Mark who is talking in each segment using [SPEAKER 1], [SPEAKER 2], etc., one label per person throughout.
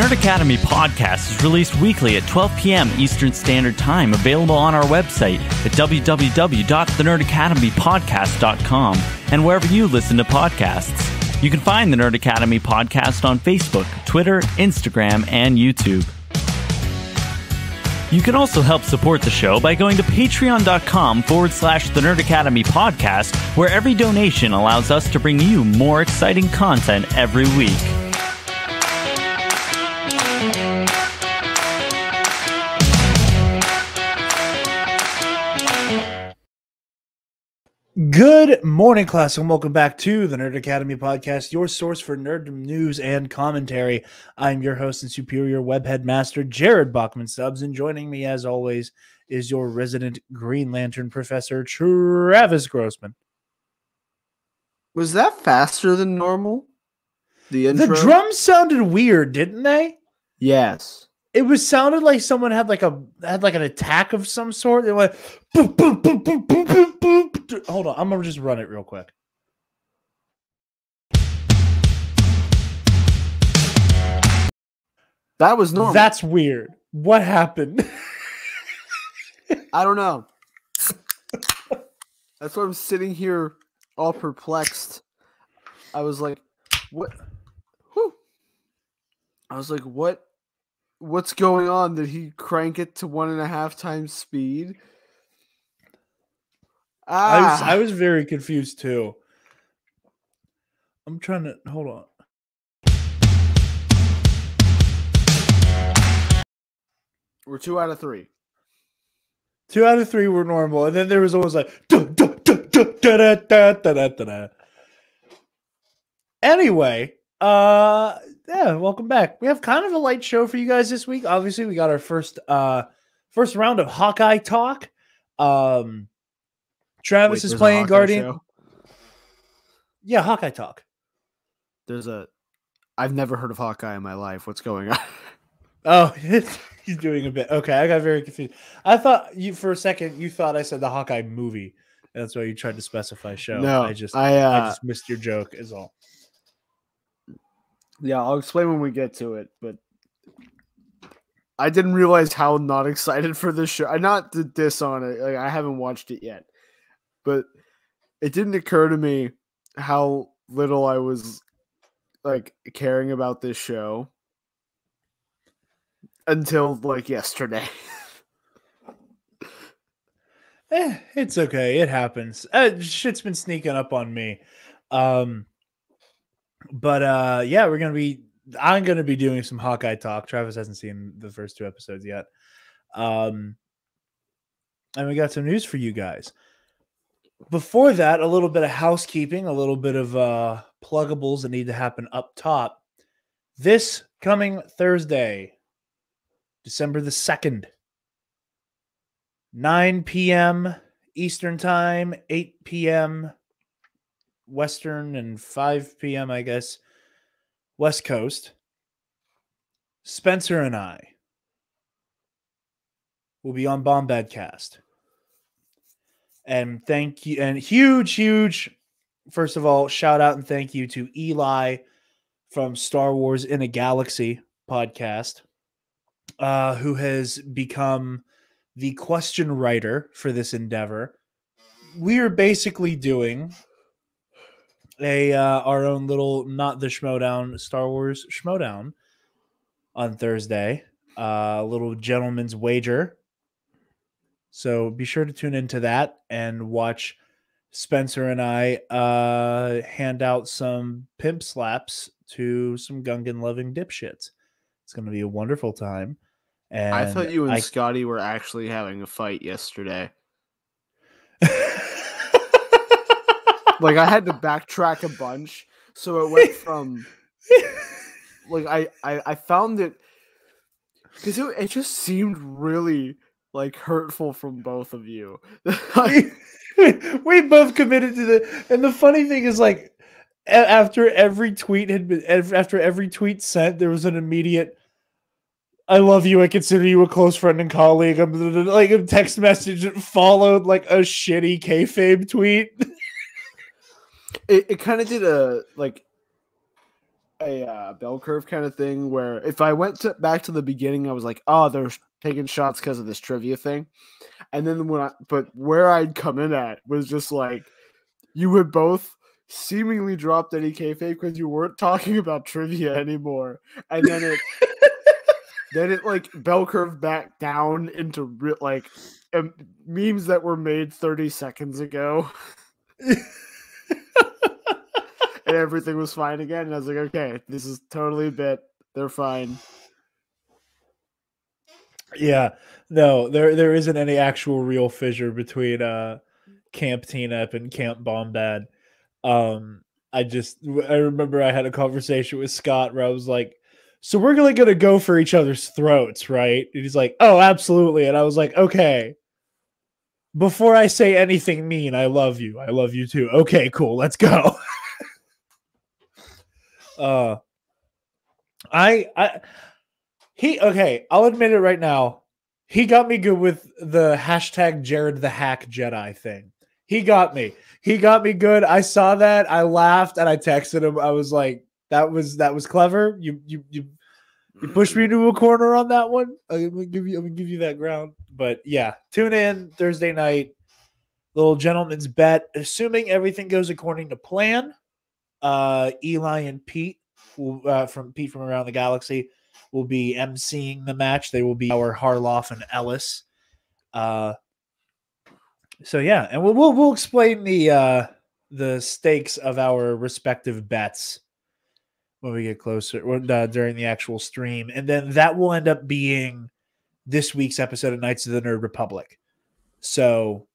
[SPEAKER 1] Nerd Academy podcast is released weekly at 12 p.m. Eastern Standard Time, available on our website at www.thenerdacademypodcast.com and wherever you listen to podcasts. You can find the Nerd Academy podcast on Facebook, Twitter, Instagram, and YouTube. You can also help support the show by going to patreon.com forward slash the Nerd Academy podcast, where every donation allows us to bring you more exciting content every week.
[SPEAKER 2] Good morning, class, and welcome back to the Nerd Academy podcast, your source for nerd news and commentary. I'm your host and superior webhead master, Jarod Bachman Stubbs, and joining me, as always, is your resident Green Lantern professor, Travis Grossman.
[SPEAKER 3] Was that faster than normal? The intro.
[SPEAKER 2] The drums sounded weird, didn't they?
[SPEAKER 3] Yes.
[SPEAKER 2] It was sounded like someone had like a had like an attack of some sort. They went boom, boom, boom, boom, boom, boom, boom. Hold on, I'm gonna just run it real quick.
[SPEAKER 3] That was normal.
[SPEAKER 2] That's weird. What happened?
[SPEAKER 3] I don't know. That's why I'm sitting here all perplexed. I was like, what? Whew. I was like, what? What's going on? Did he crank it to one and a half times speed?
[SPEAKER 2] I was
[SPEAKER 3] Ah,
[SPEAKER 2] I was very confused too. I'm trying to hold on.
[SPEAKER 3] we're two out of three.
[SPEAKER 2] Two out of three were normal, and then there was always like duh, duh, da, da, da, da, da, da, da. Anyway, uh yeah, welcome back. We have kind of a light show for you guys this week. Obviously, we got our first uh first round of Hawkeye talk. Um Travis
[SPEAKER 3] Wait,
[SPEAKER 2] is playing Guardian.
[SPEAKER 3] show?
[SPEAKER 2] Yeah, Hawkeye talk.
[SPEAKER 3] There's a. I've never heard of Hawkeye in my life. What's going on?
[SPEAKER 2] Oh, he's doing a bit. Okay, I got very confused. I thought you for a second you thought I said the Hawkeye movie. That's why you tried to specify show.
[SPEAKER 3] No,
[SPEAKER 2] I just
[SPEAKER 3] I,
[SPEAKER 2] I
[SPEAKER 3] uh,
[SPEAKER 2] just missed your joke. Is all.
[SPEAKER 3] Yeah, I'll explain when we get to it, but I didn't realize how not excited for this show. I not to diss on it. Like I haven't watched it yet. But it didn't occur to me how little I was like caring about this show until like yesterday.
[SPEAKER 2] Eh, it's okay. It happens. Uh, shit's been sneaking up on me. Um, but uh, yeah, we're gonna be. I'm gonna be doing some Hawkeye talk. Travis hasn't seen the first two episodes yet. Um, and we got some news for you guys. Before that, a little bit of housekeeping, a little bit of uh pluggables that need to happen up top. This coming Thursday, December the second. 9 p.m. Eastern Time, 8 p.m. Western, and 5 p.m., I guess, West Coast. Spencer and I will be on Bombadcast. And thank you, and huge, huge, first of all, shout out and thank you to Eli from Star Wars in a Galaxy podcast, uh, who has become the question writer for this endeavor. We're basically doing a uh, our own little not the Schmoedown Star Wars Schmoedown on Thursday. Uh, a little gentleman's wager. So be sure to tune into that and watch Spencer and I uh, hand out some pimp slaps to some Gungan loving dipshits. It's going to be a wonderful time. And
[SPEAKER 3] I thought you and
[SPEAKER 2] I-
[SPEAKER 3] Scotty were actually having a fight yesterday. Like I had to backtrack a bunch, so it went from like I I, I found it because it, it just seemed really like hurtful from both of you.
[SPEAKER 2] We both committed to the and the funny thing is like after every tweet had been after every tweet sent there was an immediate I love you. I consider you a close friend and colleague. I'm like a text message that followed like a shitty kayfabe tweet.
[SPEAKER 3] it, it kind of did a like a uh, bell curve kind of thing where if I went to, back to the beginning, I was like, oh, they're taking shots because of this trivia thing, and then when I but where I'd come in at was just like you would both seemingly dropped any kayfabe because you weren't talking about trivia anymore, and then it then it like bell curve back down into re- like um, memes that were made 30 seconds ago. and everything was fine again. And I was like, okay, this is totally a bit. They're fine.
[SPEAKER 2] Yeah. No, there there isn't any actual real fissure between uh Camp Teenup and Camp Bombad. Um I just I remember I had a conversation with Scott where I was like, so we're really gonna go for each other's throats, right? And he's like, Oh, absolutely. And I was like, Okay. Before I say anything mean, I love you. I love you too. Okay, cool. Let's go. uh I I he okay, I'll admit it right now. He got me good with the hashtag Jarod the Hack Jedi thing. He got me. He got me good. I saw that. I laughed and I texted him. I was like, that was that was clever. You you you you pushed me into a corner on that one. I'm gonna give you I'm gonna give you that ground. But yeah, tune in Thursday night. Little gentleman's bet. Assuming everything goes according to plan. Uh Eli and Pete will, uh, from Pete from around the galaxy will be emceeing the match. They will be our Harloff and Ellis. Uh so yeah, and we'll we'll, we'll explain the uh the stakes of our respective bets when we get closer uh, during the actual stream, and then that will end up being this week's episode of Knights of the Nerd Republic. So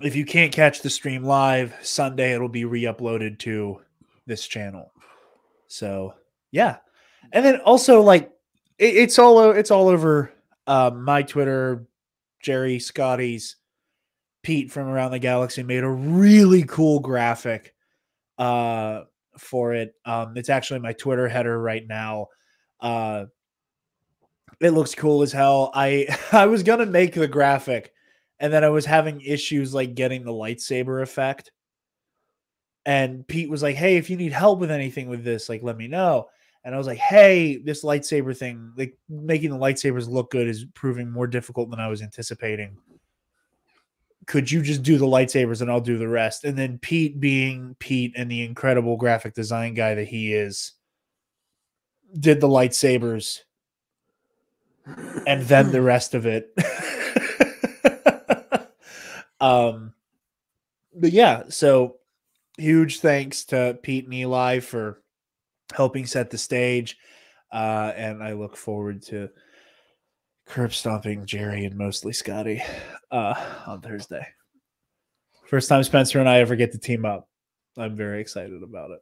[SPEAKER 2] if you can't catch the stream live Sunday, it'll be re-uploaded to this channel. So yeah, and then also like it, it's all it's all over uh, my Twitter, Jerry Scotty's, Pete from around the galaxy made a really cool graphic uh, for it. Um, it's actually my Twitter header right now. Uh, it looks cool as hell. I I was gonna make the graphic, and then I was having issues like getting the lightsaber effect. And Pete was like, "Hey, if you need help with anything with this, like let me know." And I was like, "Hey, this lightsaber thing, like making the lightsabers look good, is proving more difficult than I was anticipating." Could you just do the lightsabers and I'll do the rest? And then Pete, being Pete and the incredible graphic design guy that he is, did the lightsabers and then the rest of it. um, but yeah, so huge thanks to Pete and Eli for helping set the stage. Uh, and I look forward to curb stomping Jerry and mostly Scotty uh, on Thursday. First time Spencer and I ever get to team up. I'm very excited about it.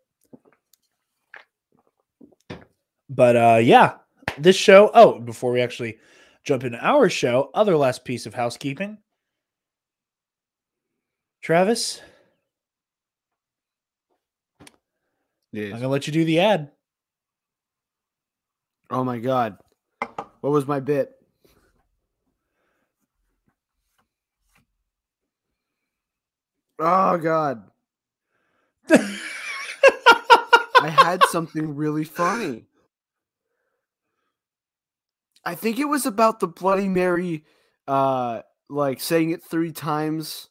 [SPEAKER 2] But uh, yeah, this show. Oh, before we actually jump into our show, other last piece of housekeeping. Travis,
[SPEAKER 3] Yes.
[SPEAKER 2] I'm gonna let you do the ad.
[SPEAKER 3] Oh my god. What was my bit? Oh god. I had something really funny. I think it was about the Bloody Mary uh like saying it 3 times.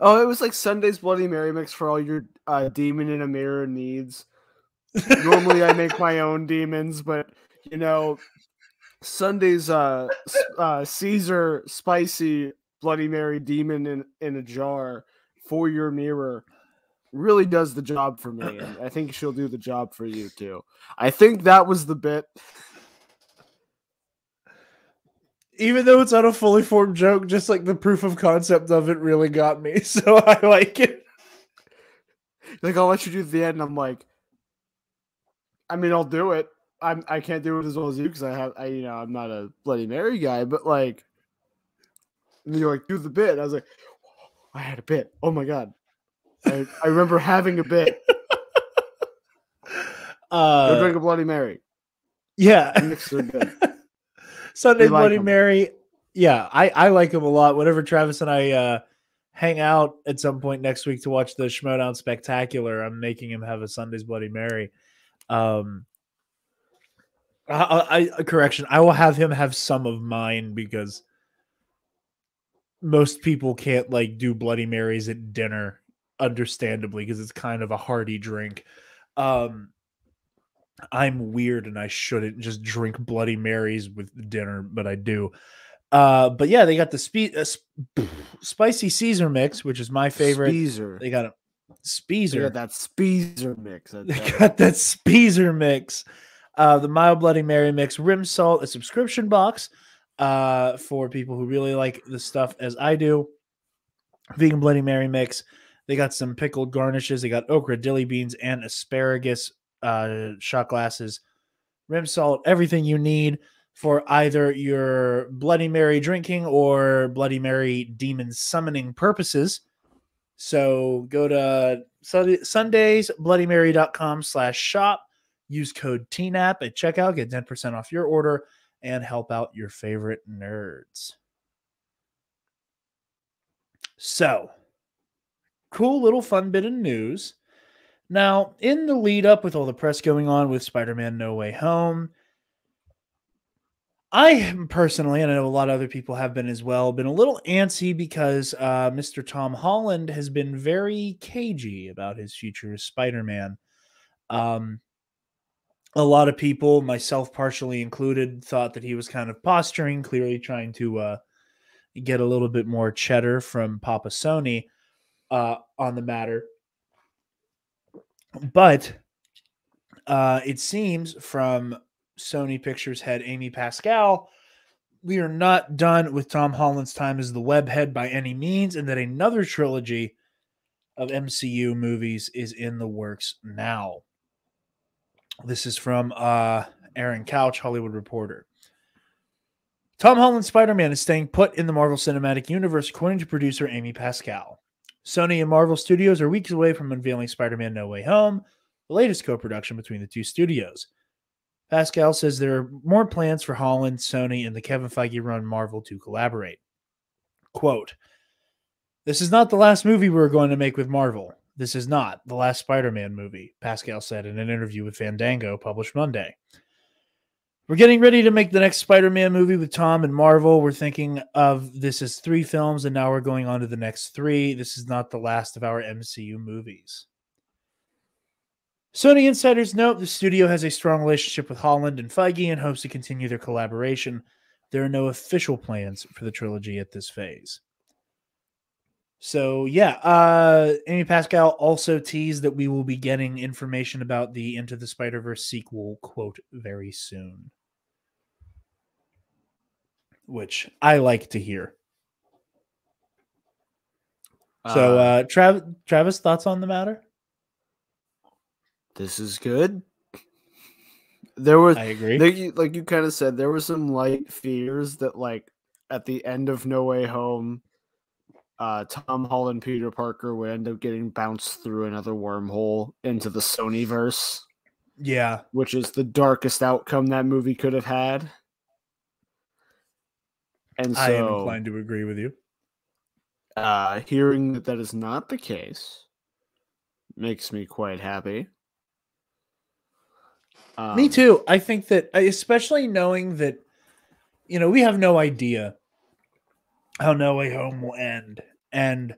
[SPEAKER 3] Oh, it was like Sunday's Bloody Mary mix for all your uh, demon in a mirror needs. Normally I make my own demons, but you know, Sunday's uh, uh Caesar spicy Bloody Mary demon in in a jar for your mirror really does the job for me. And I think she'll do the job for you too. I think that was the bit.
[SPEAKER 2] Even though it's not a fully formed joke, just like the proof of concept of it really got me. So I like it.
[SPEAKER 3] Like I'll let you do the end. And I'm like, I mean, I'll do it. I'm I can't do it as well as you because I have I you know I'm not a Bloody Mary guy, but like and you're like do the bit. I was like, I had a bit. Oh my god, I, I remember having a bit.
[SPEAKER 2] Uh,
[SPEAKER 3] Go drink a Bloody Mary.
[SPEAKER 2] yeah.
[SPEAKER 3] Mix are good.
[SPEAKER 2] Sunday
[SPEAKER 3] like
[SPEAKER 2] Bloody. Mary. Yeah, I, I like him a lot. Whenever Travis and I uh, hang out at some point next week to watch the Schmoedown Spectacular, I'm making him have a Sunday's Bloody Mary. Um, I, I correction, I will have him have some of mine because most people can't like do Bloody Marys at dinner, understandably, because it's kind of a hearty drink. Um, I'm weird and I shouldn't just drink Bloody Marys with dinner, but I do. Uh, but yeah, they got the spe- uh, sp- spicy Caesar mix, which is my favorite.
[SPEAKER 3] Speezer.
[SPEAKER 2] They got a
[SPEAKER 3] They got that Speezer mix.
[SPEAKER 2] They got that Speezer mix. Uh, the mild Bloody Mary mix, rim salt, a subscription box uh, for people who really like the stuff as I do. Vegan Bloody Mary mix. They got some pickled garnishes. They got okra, dilly beans, and asparagus uh, shot glasses. Rim salt, everything you need for either your Bloody Mary drinking or Bloody Mary demon summoning purposes. So go to Sunday, sundaysbloodymary.com slash shop. Use code TNAP at checkout. Get 10% off your order and help out your favorite nerds. So, cool little fun bit of news. Now, in the lead up with all the press going on with Spider Man No Way Home, I personally, and I know a lot of other people have been as well, been a little antsy because uh, Mr. Tom Holland has been very cagey about his future as Spider Man. Um, a lot of people, myself partially included, thought that he was kind of posturing, clearly trying to uh, get a little bit more cheddar from Papa Sony uh, on the matter. But uh, it seems from Sony Pictures head Amy Pascal, we are not done with Tom Holland's time as the web head by any means, and that another trilogy of MCU movies is in the works now. This is from uh, Aaron Couch, Hollywood Reporter. Tom Holland's Spider Man is staying put in the Marvel Cinematic Universe, according to producer Amy Pascal. Sony and Marvel Studios are weeks away from unveiling Spider Man No Way Home, the latest co production between the two studios. Pascal says there are more plans for Holland, Sony, and the Kevin Feige run Marvel to collaborate. Quote This is not the last movie we're going to make with Marvel. This is not the last Spider Man movie, Pascal said in an interview with Fandango published Monday. We're getting ready to make the next Spider Man movie with Tom and Marvel. We're thinking of this as three films, and now we're going on to the next three. This is not the last of our MCU movies. Sony insiders note the studio has a strong relationship with Holland and Feige and hopes to continue their collaboration. There are no official plans for the trilogy at this phase. So yeah, uh Amy Pascal also teased that we will be getting information about the Into the Spider-Verse sequel, quote, very soon. Which I like to hear. So uh Trav- Travis, thoughts on the matter?
[SPEAKER 3] this is good. There was
[SPEAKER 2] I agree.
[SPEAKER 3] You, like you kind of said, there were some light fears that, like, at the end of No Way Home, uh, Tom Holland, Peter Parker would end up getting bounced through another wormhole into the Sony verse,
[SPEAKER 2] yeah.
[SPEAKER 3] which is the darkest outcome that movie could have had. And
[SPEAKER 2] I am
[SPEAKER 3] so,
[SPEAKER 2] inclined to agree with you.
[SPEAKER 3] uh, hearing that that is not the case makes me quite happy.
[SPEAKER 2] Me
[SPEAKER 3] Um,
[SPEAKER 2] too. I think that, especially knowing that, you know, we have no idea how No Way Home will end. And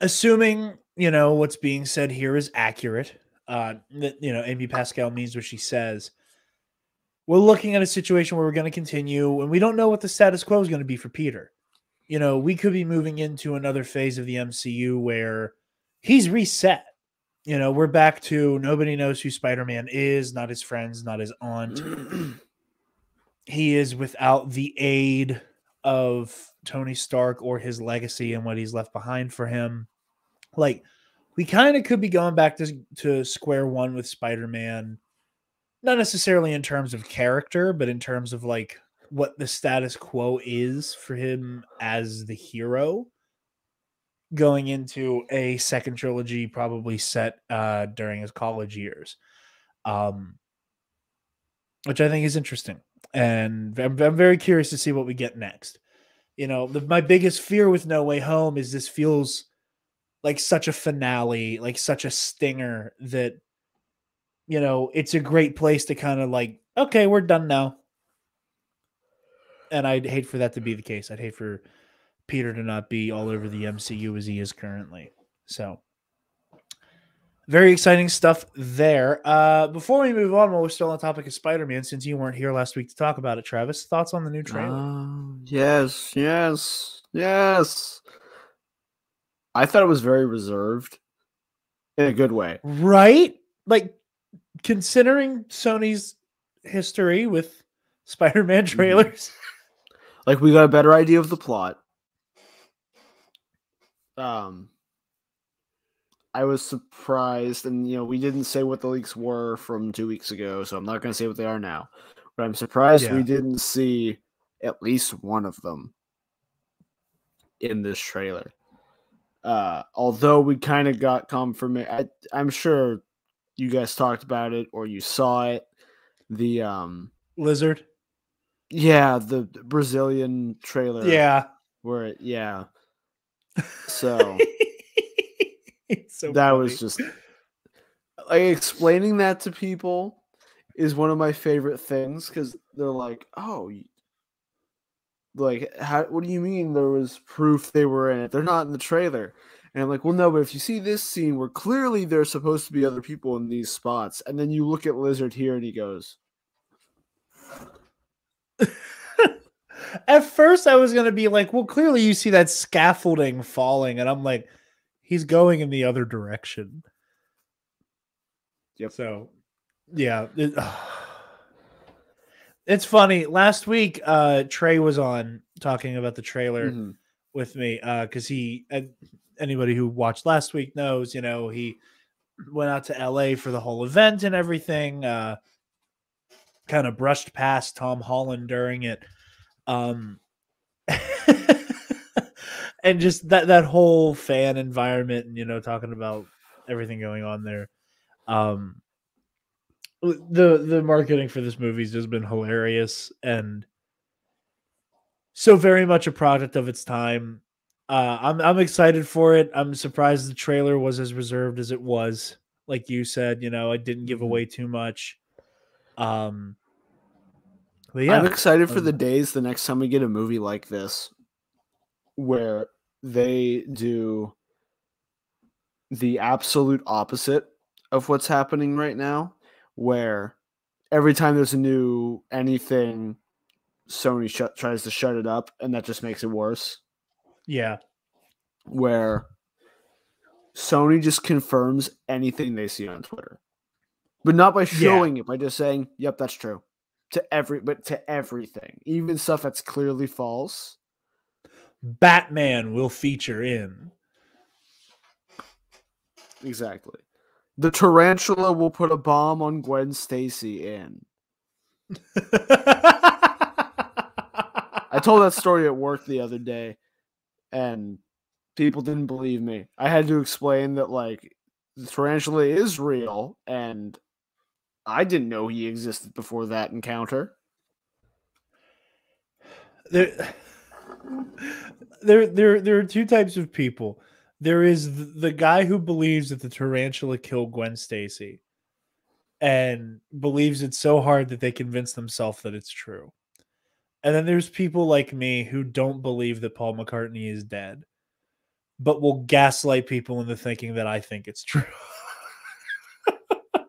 [SPEAKER 2] assuming, you know, what's being said here is accurate, uh, that, you know, Amy Pascal means what she says. We're looking at a situation where we're going to continue, and we don't know what the status quo is going to be for Peter. You know, we could be moving into another phase of the MCU where he's reset you know, we're back to nobody knows who Spider Man is, not his friends, not his aunt. he is without the aid of Tony Stark or his legacy and what he's left behind for him. Like, we kind of could be going back to, to square one with Spider Man, not necessarily in terms of character, but in terms of like what the status quo is for him as the hero going into a second trilogy probably set uh during his college years um which i think is interesting and i'm, I'm very curious to see what we get next You know, the, my biggest fear with No Way Home is this feels like such a finale, like such a stinger that you know, it's a great place to kind of like, okay, we're done now. And I'd hate for that to be the case. I'd hate for Peter to not be all over the MCU as he is currently. So, very exciting stuff there. Uh, before we move on, while we're still on the topic of Spider Man, since you weren't here last week to talk about it, Travis, thoughts on the new trailer?
[SPEAKER 3] Uh, yes, yes, yes. I thought it was very reserved in a good way.
[SPEAKER 2] Right? Like, considering Sony's history with Spider Man
[SPEAKER 3] Mm-hmm.
[SPEAKER 2] trailers.
[SPEAKER 3] Like we got a better idea of the plot. Um I was surprised and you know, we didn't say what the leaks were from 2 weeks ago, so I'm not going to say what they are now. But I'm surprised
[SPEAKER 2] Yeah.
[SPEAKER 3] we didn't see at least one of them in this trailer. Uh although we kind of got confirmation I'm sure you guys talked about it or you saw it. The um
[SPEAKER 2] Lizard.
[SPEAKER 3] yeah, the Brazilian trailer.
[SPEAKER 2] Yeah.
[SPEAKER 3] Where it, yeah. So
[SPEAKER 2] so
[SPEAKER 3] that
[SPEAKER 2] funny.
[SPEAKER 3] was just like explaining that to people is one of my favorite things because they're like, oh, like how? What do you mean there was proof they were in it? They're not in the trailer. And I'm like, well, no, but if you see this scene where clearly there's supposed to be other people in these spots, and then you look at Lizard here and he goes,
[SPEAKER 2] At first, I was gonna be like, "Well, clearly you see that scaffolding falling," and I'm like, "He's going in the other direction."
[SPEAKER 3] Yep.
[SPEAKER 2] So, yeah, it- it's funny. Last week, uh, Trey was on talking about the trailer
[SPEAKER 3] "Mhm."
[SPEAKER 2] with me because he. Uh, anybody who watched last week knows, you know, he went out to LA for the whole event and everything. Uh, kind of brushed past Tom Holland during it. Um, and just that that whole fan environment and you know talking about everything going on there. Um, the the marketing for this movie's just been hilarious and so very much a product of its time. Uh, I'm I'm excited for it. I'm surprised the trailer was as reserved as it was. Like you said, you know, it didn't give
[SPEAKER 3] Mhm.
[SPEAKER 2] away too much. Um, yeah,
[SPEAKER 3] I'm excited for
[SPEAKER 2] um,
[SPEAKER 3] the days the next time we get a movie like this where they do the absolute opposite of what's happening right now, where every time there's a new anything, Sony shut, tries to shut it up, and that just makes it worse.
[SPEAKER 2] yeah,
[SPEAKER 3] Where Sony just confirms anything they see on Twitter, but not by showing it, by just saying, "Yep, that's true." To every, but to everything, even stuff that's clearly false.
[SPEAKER 2] Batman will feature in.
[SPEAKER 3] Exactly. The tarantula will put a bomb on Gwen Stacy in. I told that story at work the other day, and people didn't believe me. I had to explain that like the tarantula is real, and I didn't know he existed before that encounter.
[SPEAKER 2] there, there, there, there are two types of people. There is the guy who believes that the tarantula killed Gwen Stacy, and believes it so hard that they convince themselves that it's true. And then there's people like me who don't believe that Paul McCartney is dead, but will gaslight people into thinking that I think it's true.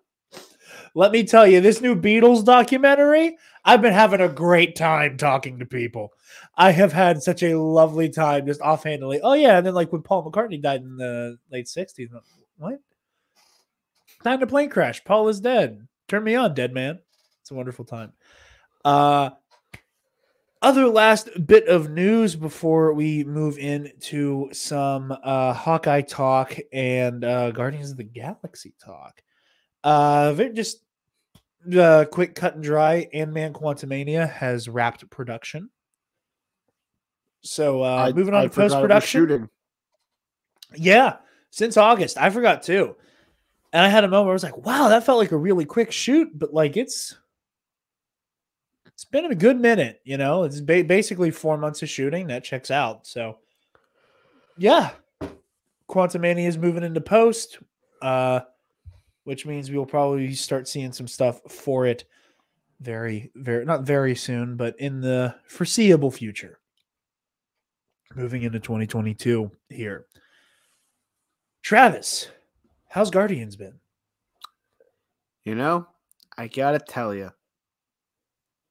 [SPEAKER 2] Let me tell you, this new Beatles documentary, I've been having a great time talking to people. I have had such a lovely time just offhandedly. Oh yeah, and then like when Paul McCartney died in the late '60s, I'm, what? Died in a plane crash. Paul is dead. Turn me on, dead man. It's a wonderful time. Uh, other last bit of news before we move into some uh, Hawkeye talk and uh, Guardians of the Galaxy talk. Uh, just uh, quick cut and dry. Ant Man Quantumania has wrapped production. So uh,
[SPEAKER 3] I-
[SPEAKER 2] moving on
[SPEAKER 3] I
[SPEAKER 2] to
[SPEAKER 3] forgot it was
[SPEAKER 2] post production. Yeah, since August. I forgot too. And I had a moment where I was like, wow, that felt like a really quick shoot, but like it's it's been a good minute. You know, it's ba- basically four months of shooting that checks out. So, yeah, Quantumania is moving into post, uh, which means we will probably start seeing some stuff for it very, very not very soon, but in the foreseeable future. Moving into 2022 here. Travis, how's Guardians been?
[SPEAKER 3] You know, I gotta tell you,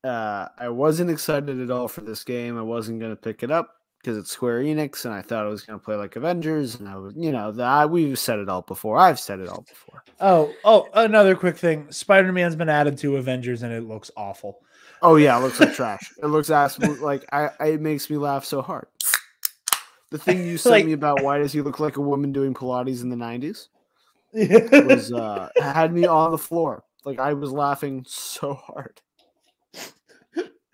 [SPEAKER 3] uh, I wasn't excited at all for this game. I wasn't gonna pick it up because it's Square Enix, and I thought I was gonna play like Avengers, and I was, you know, that we've said it all before. I've said it all before.
[SPEAKER 2] Oh, oh, another quick thing. Spider Man's been added to Avengers, and it looks awful.
[SPEAKER 3] Oh yeah, it looks like trash. It looks absolute like I. It makes me laugh so hard. The thing you sent
[SPEAKER 2] Like-
[SPEAKER 3] me about why does he look like a woman doing Pilates in the '90s
[SPEAKER 2] it
[SPEAKER 3] was uh had me on the floor. Like I was laughing so hard.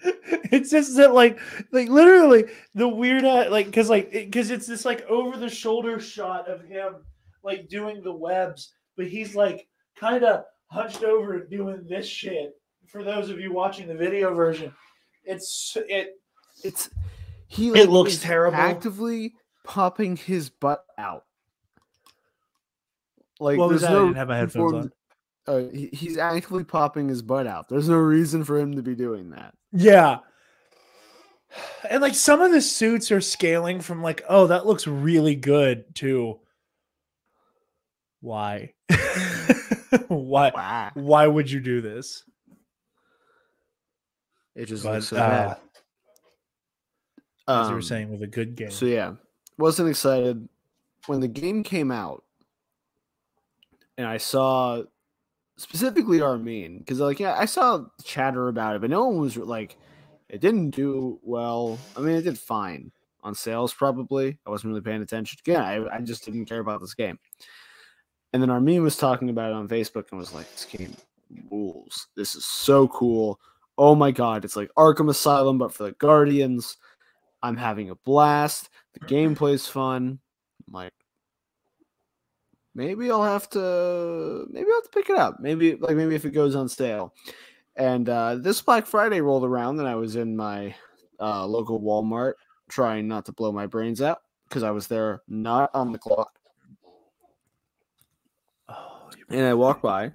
[SPEAKER 2] it's just that like like literally the weird uh, like because like because it's this like over the shoulder shot of him like doing the webs but he's like kind of hunched over doing this shit for those of you watching the video version it's it
[SPEAKER 3] It's he.
[SPEAKER 2] It looks terrible.
[SPEAKER 3] Actively popping his butt out. Like
[SPEAKER 2] what
[SPEAKER 3] there's
[SPEAKER 2] that? I
[SPEAKER 3] no
[SPEAKER 2] didn't have my headphones on.
[SPEAKER 3] Uh, he, he's actively popping his butt out. There's no reason for him to be doing that.
[SPEAKER 2] Yeah. And like some of the suits are scaling from like, oh, that looks really good to why? why
[SPEAKER 3] Wow.
[SPEAKER 2] why would you do this?
[SPEAKER 3] It just
[SPEAKER 2] But
[SPEAKER 3] looks so
[SPEAKER 2] uh,
[SPEAKER 3] bad.
[SPEAKER 2] as you were
[SPEAKER 3] Um,
[SPEAKER 2] saying with a good game.
[SPEAKER 3] So yeah, wasn't excited when the game came out, and I saw specifically Armin because like yeah, I saw chatter about it, but no one was like, it didn't do well. I mean, it did fine on sales probably. I wasn't really paying attention. Again, I, I just didn't care about this game. And then Armin was talking about it on Facebook and was like, "This game rules. This is so cool. Oh my god, it's like Arkham Asylum, but for the Guardians." I'm having a blast. The gameplay's fun. I'm like, maybe I'll have to, maybe I'll have to pick it up. Maybe, like, maybe if it goes on sale. And uh, this Black Friday rolled around, and I was in my uh, local Walmart trying not to blow my brains out because I was there not on the clock.
[SPEAKER 2] oh,
[SPEAKER 3] And I walked by.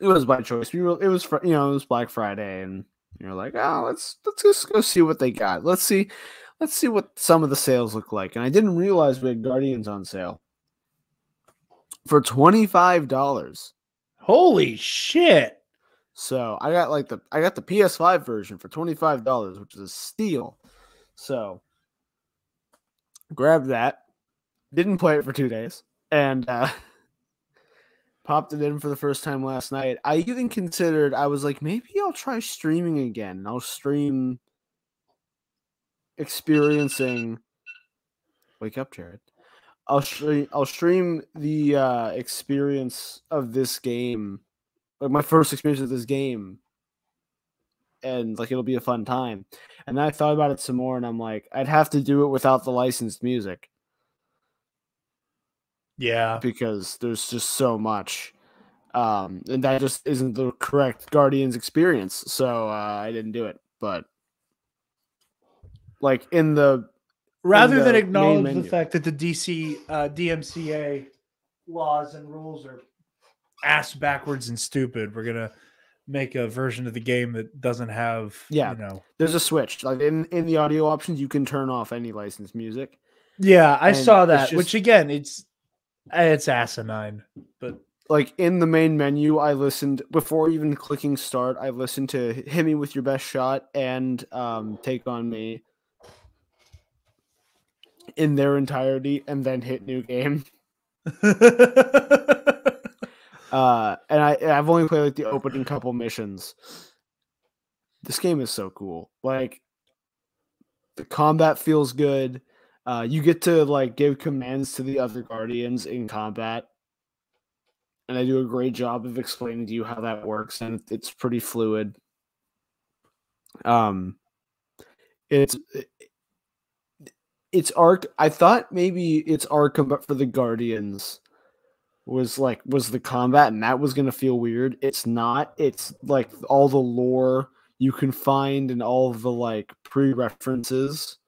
[SPEAKER 3] It was by choice. We were, it was, you know, it was Black Friday, and you're like, oh, let's let's just go see what they got. Let's see, let's see what some of the sales look like. And I didn't realize we had Guardians on sale for twenty five dollars.
[SPEAKER 2] Holy shit.
[SPEAKER 3] So I got like the I got the PS5 version for twenty five dollars, which is a steal. So grabbed that. Didn't play it for two days, and uh, popped it in for the first time last night. I even considered I was like maybe I'll try streaming again. and I'll stream experiencing. Wake up, Jarod. I'll stream. I'll stream the uh, experience of this game like my first experience of this game and like it'll be a fun time and then i thought about it some more and i'm like i'd have to do it without the licensed music
[SPEAKER 2] Yeah.
[SPEAKER 3] because there's just so much um and that just isn't the correct guardians experience so uh, i didn't do it but like in the
[SPEAKER 2] Rather
[SPEAKER 3] the
[SPEAKER 2] than acknowledge the fact that the DC uh, DMCA laws and rules are ass backwards and stupid, we're gonna make a version of the game that doesn't have
[SPEAKER 3] Yeah.
[SPEAKER 2] you know
[SPEAKER 3] there's a switch like in in the audio options you can turn off any licensed music
[SPEAKER 2] Yeah, I
[SPEAKER 3] And
[SPEAKER 2] saw that.
[SPEAKER 3] just-
[SPEAKER 2] which again, it's it's asinine. But
[SPEAKER 3] like in the main menu, I listened before even clicking start. I listened to "Hit Me with Your Best Shot" and um, "Take on Me" in their entirety, and then hit new game. Uh, and I I've only played like the opening couple missions. This game is so cool. Like the combat feels good. Uh, you get to like give commands to the other guardians in combat, and they do a great job of explaining to you how that works, and it's pretty fluid. Um, it's it's arc. I thought maybe it's arc for the Guardians was like was the combat, and that was gonna feel weird. It's not. It's like all the lore. you can find and all the like pre-references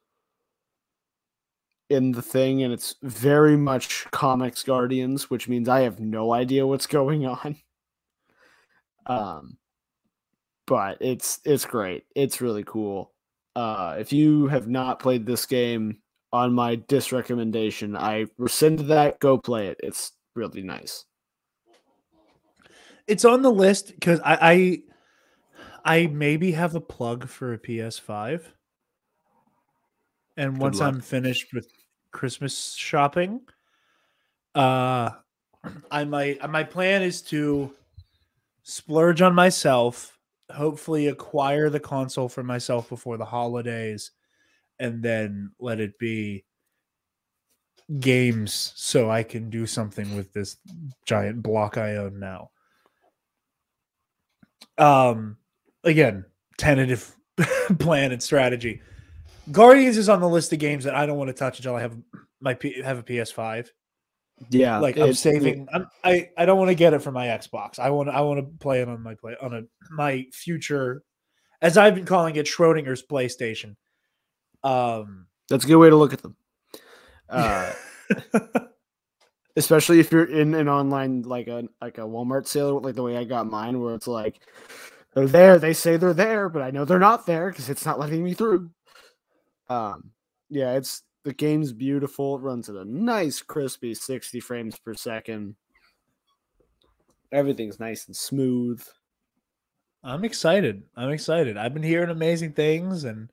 [SPEAKER 3] in the thing and it's very much comics guardians which means i have no idea what's going on um but it's it's great it's really cool uh if you have not played this game on my disc recommendation i rescind that go play it it's really nice
[SPEAKER 2] It's on the list because I, I I maybe have a plug for a PS5. And once
[SPEAKER 3] luck.
[SPEAKER 2] I'm finished with Christmas shopping, uh I might my plan is to splurge on myself, hopefully acquire the console for myself before the holidays, and then let it be games so I can do something with this giant block I own now. Um again, tentative plan and strategy. Guardians is on the list of games that I don't want to touch until I have my P- have a PS5.
[SPEAKER 3] yeah
[SPEAKER 2] Like I'm saving. I'm, I I don't want to get it for my Xbox. I want I want to play it on my play on a my future, as I've been calling it, Schrodinger's PlayStation. Um,
[SPEAKER 3] that's a good way to look at them uh especially if you're in an online like a like a Walmart sale, like the way I got mine, where it's like they're there, they say they're there, but I know they're not there because it's not letting me through. Um, yeah, it's the game's beautiful. It runs at a nice, crispy 60 frames per second. Everything's nice and smooth.
[SPEAKER 2] I'm excited. I'm excited. I've been hearing amazing things and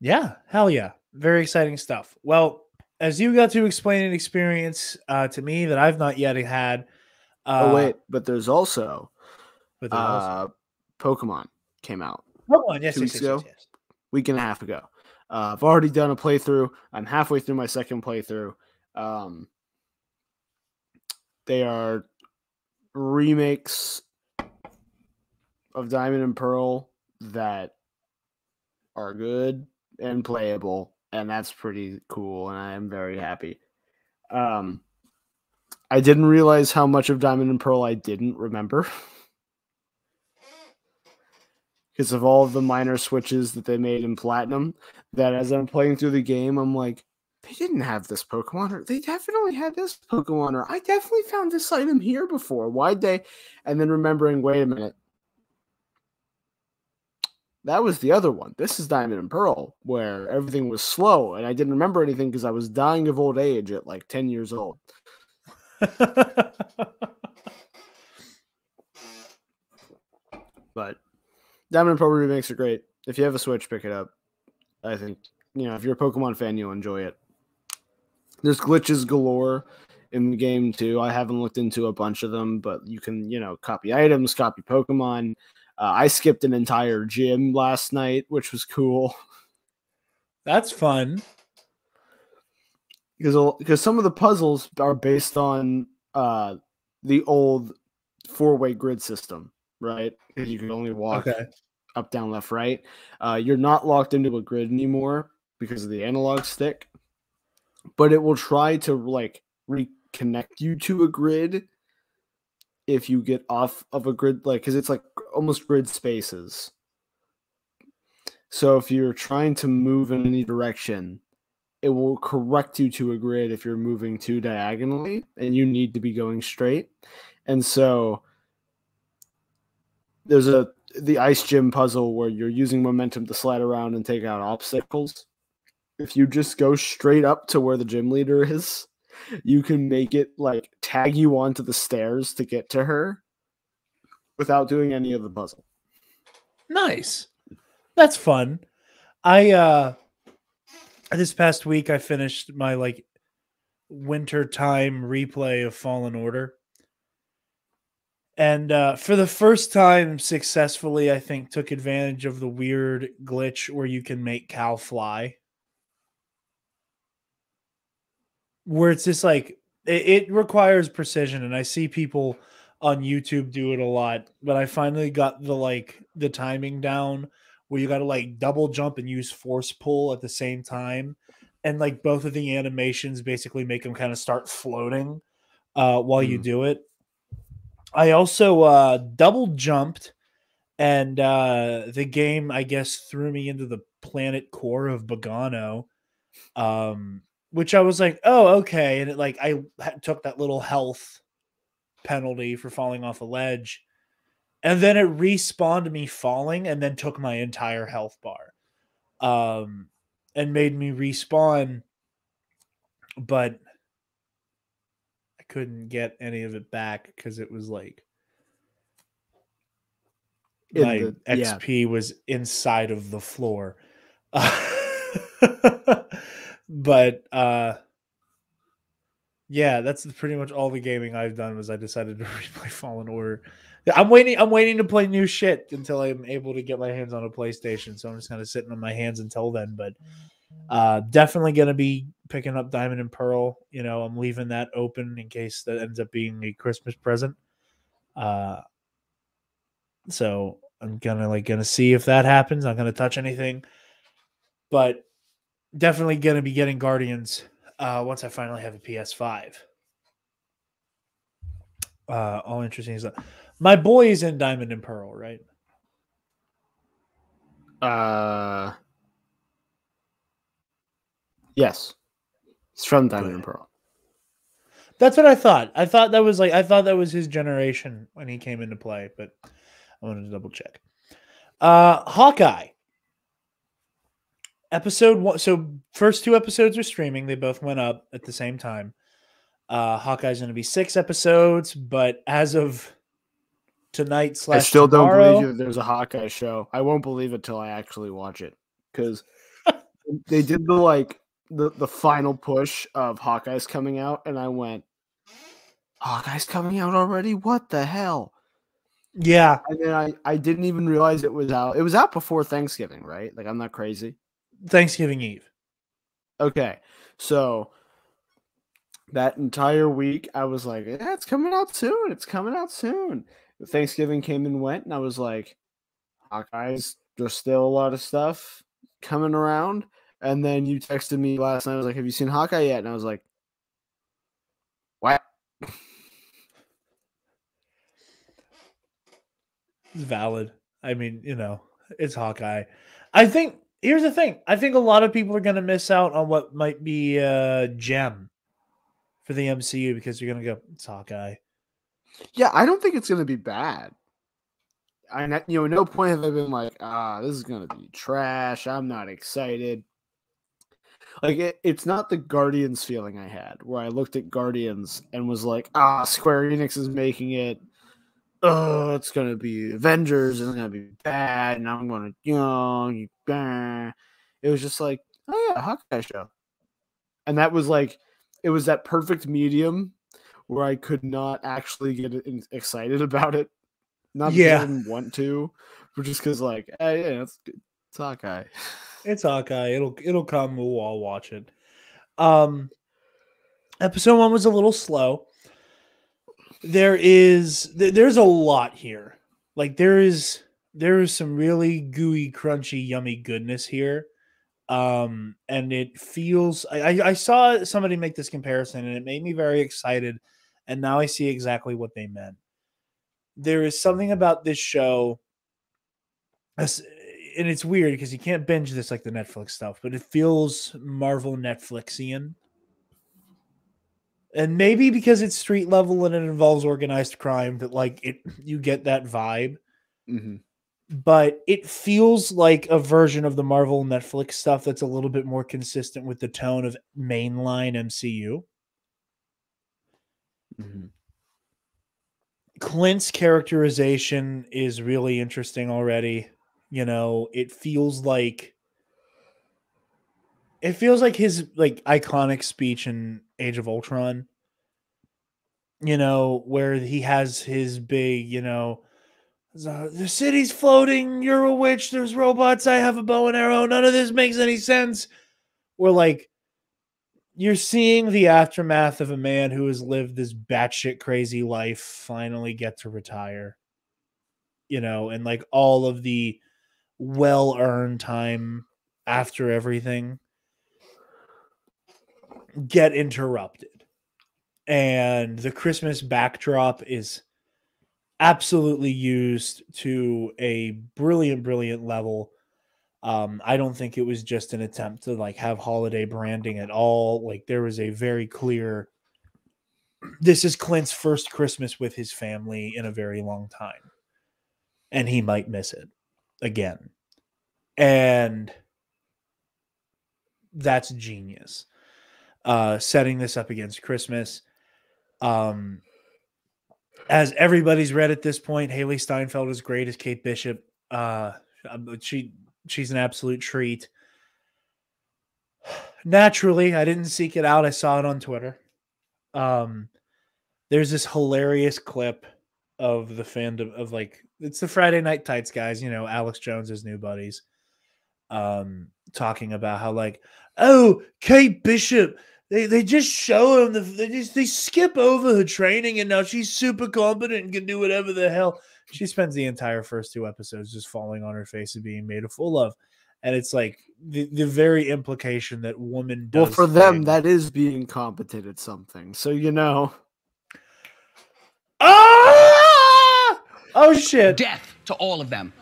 [SPEAKER 2] yeah, hell yeah. Very exciting stuff. Well, as you got to explain an experience uh, to me that I've not yet had. Uh,
[SPEAKER 3] oh wait, but there's also
[SPEAKER 2] But there's also-
[SPEAKER 3] uh, Pokemon came out.
[SPEAKER 2] Come on, yes,
[SPEAKER 3] two
[SPEAKER 2] yes,
[SPEAKER 3] weeks
[SPEAKER 2] yes, yes,
[SPEAKER 3] ago?
[SPEAKER 2] yes.
[SPEAKER 3] week and a half ago. Uh, I've already done a playthrough. I'm halfway through my second playthrough. Um, they are remakes of Diamond and Pearl that are good and playable, and that's pretty cool. And I am very happy. Um, I didn't realize how much of Diamond and Pearl I didn't remember. because of all of the minor switches that they made in Platinum. That as I'm playing through the game, I'm like, they didn't have this Pokemon, or they definitely had this Pokemon, or I definitely found this item here before. Why'd they? And then remembering, wait a minute. That was the other one. This is Diamond and Pearl, where everything was slow, and I didn't remember anything because I was dying of old age at like 10 years old. But Diamond and Pearl remakes are great. If you have a Switch, pick it up. I think you know if you're a Pokemon fan, you'll enjoy it. There's glitches galore in the game too. I haven't looked into a bunch of them, but you can you know copy items, copy Pokemon. Uh, I skipped an entire gym last night, which was cool
[SPEAKER 2] That's fun.
[SPEAKER 3] because because some of the puzzles are based on uh, the old four way grid system, right? 'Cause you can only walk
[SPEAKER 2] Okay.
[SPEAKER 3] up, down, left, right. Uh, you're not locked into a grid anymore because of the analog stick, but it will try to like reconnect you to a grid if you get off of a grid, like because it's like almost grid spaces. So if you're trying to move in any direction, it will correct you to a grid if you're moving too diagonally and you need to be going straight. And so there's a the ice gym puzzle where you're using momentum to slide around and take out obstacles. If you just go straight up to where the gym leader is, you can make it like tag you onto the stairs to get to her without doing any of the puzzle.
[SPEAKER 2] Nice. That's fun. I uh this past week I finished my like winter time replay of Fallen Order. And uh for the first time successfully, I think took advantage of the weird glitch where you can make Cal fly. Where it's just like it, it requires precision, and I see people on YouTube do it a lot, but I finally got the like the timing down where you got to like double jump and use force pull at the same time, and like both of the animations basically make them kind of start floating uh, while you
[SPEAKER 3] Mm.
[SPEAKER 2] do it. I also uh, double jumped and uh, the game I guess threw me into the planet core of Bogano, um, which I was like, oh okay, and it like I took that little health penalty for falling off a ledge, and then it respawned me falling, and then took my entire health bar, um, and made me respawn, but I couldn't get any of it back because it was like
[SPEAKER 3] In
[SPEAKER 2] my
[SPEAKER 3] the- yeah.
[SPEAKER 2] XP was inside of the floor. but uh yeah, that's pretty much all the gaming I've done was I decided to replay Fallen Order. I'm waiting I'm waiting to play new shit until I'm able to get my hands on a PlayStation. So I'm just kind of sitting on my hands until then, but uh definitely going to be picking up Diamond and Pearl, you know, I'm leaving that open in case that ends up being a Christmas present. Uh so I'm gonna like gonna see if that happens. I'm gonna touch anything, but definitely gonna be getting Guardians uh, once I finally have a PS5. Uh, all interesting stuff. My boy is in Diamond and Pearl, right?
[SPEAKER 3] Uh, yes, it's from Diamond and Pearl.
[SPEAKER 2] That's what I thought. I thought that was like I thought that was his generation when he came into play, but I wanted to double check. Uh Hawkeye. Episode one so first two episodes are streaming. They both went up at the same time. Uh Hawkeye's gonna be six episodes, but as of tonight slash I
[SPEAKER 3] still don't believe that there's a Hawkeye show. I won't believe it till I actually watch it because they did the like the the final push of Hawkeye's coming out, and I went, Hawkeye's coming out already? What the hell?
[SPEAKER 2] Yeah,
[SPEAKER 3] And then I I didn't even realize it was out. It was out before Thanksgiving, right? Like I'm not crazy.
[SPEAKER 2] Thanksgiving Eve.
[SPEAKER 3] Okay, so that entire week I was like, yeah, it's coming out soon. It's coming out soon. Thanksgiving came and went, and I was like, Hawkeyes, there's still a lot of stuff coming around. And then you texted me last night. I was like, Have you seen Hawkeye yet? And I was like, What?
[SPEAKER 2] It's valid. I mean, you know, it's Hawkeye. I think here's the thing. I think a lot of people are going to miss out on what might be a gem for the MCU because you're going to go, it's Hawkeye.
[SPEAKER 3] Yeah, I don't think it's gonna be bad. I you know, no point have I been like, ah, this is gonna be trash. I'm not excited. Like it, it's not the Guardians feeling I had where I looked at Guardians and was like, ah, Square Enix is making it. Oh, it's gonna be Avengers it's gonna be bad, and I'm gonna, you know, you, it was just like, oh yeah, Hawkeye show, and that was like, it was that perfect medium where I could not actually get excited about it. Not because
[SPEAKER 2] Yeah.
[SPEAKER 3] I didn't want to, but just because like, hey, yeah, it's, it's Hawkeye.
[SPEAKER 2] It's Hawkeye. It'll it'll come. We'll all watch it. Um, episode one was a little slow. There is th- there's a lot here. Like there is there is some really gooey, crunchy, yummy goodness here. Um, and it feels I, I I saw somebody make this comparison and it made me very excited. And now I see exactly what they meant. There is something about this show and it's weird because you can't binge this like the Netflix stuff, but it feels Marvel Netflixian. And maybe because it's street level and it involves organized crime, that like it you get that vibe.
[SPEAKER 3] Mm-hmm.
[SPEAKER 2] But it feels like a version of the Marvel Netflix stuff that's a little bit more consistent with the tone of mainline MCU.
[SPEAKER 3] Mm-hmm.
[SPEAKER 2] Clint's characterization is really interesting already. You know, it feels like it feels like his like iconic speech in Age of Ultron. You know, where he has his big, you know, the city's floating, you're a witch, there's robots, I have a bow and arrow, none of this makes any sense. We're like you're seeing the aftermath of a man who has lived this batshit crazy life finally get to retire. You know, and like all of the well earned time after everything get interrupted. And the Christmas backdrop is absolutely used to a brilliant, brilliant level. Um, I don't think it was just an attempt to like have holiday branding at all. Like there was a very clear this is Clint's first Christmas with his family in a very long time. And he might miss it again. And that's genius. Uh setting this up against Christmas. Um as everybody's read at this point, Hailee Steinfeld is great as Kate Bishop. Uh she she's an absolute treat. Naturally, I didn't seek it out. I saw it on Twitter. Um, there's this hilarious clip of the fandom of like it's the Friday Night Tights guys, you know, Alex Jones's new buddies, um, talking about how like, oh, Kate Bishop, they they just show him the they just they skip over her training and now she's super competent and can do whatever the hell. She spends the entire first two episodes just falling on her face and being made a fool of. And it's like the, the very implication that woman does.
[SPEAKER 3] Well, for them, that is being competent at something. So you know,
[SPEAKER 2] Ah! Oh shit!
[SPEAKER 4] Death to all of them.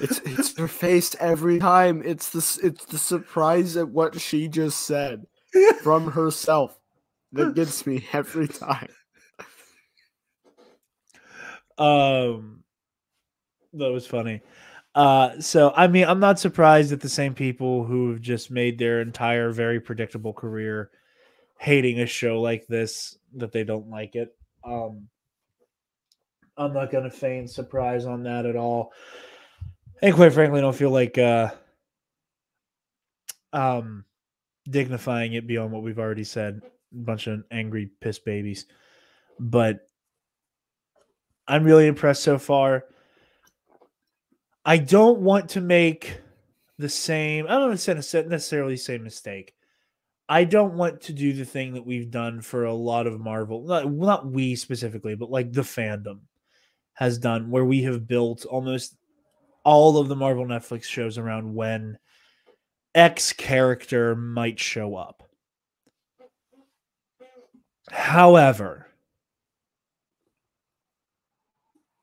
[SPEAKER 3] It's it's her face every time. It's the it's the surprise at what she just said from herself that gets me every time.
[SPEAKER 2] Um, that was funny. Uh, so I mean, I'm not surprised that the same people who have just made their entire very predictable career hating a show like this that they don't like it. Um, I'm not gonna feign surprise on that at all. And quite frankly, I don't feel like uh, um, dignifying it beyond what we've already said. A bunch of angry piss babies, but I'm really impressed so far. I don't want to make the same, I don't want to necessarily the same mistake. I don't want to do the thing that we've done for a lot of Marvel, not, not we specifically, but like the fandom has done, where we have built almost all of the Marvel Netflix shows around when X character might show up. However,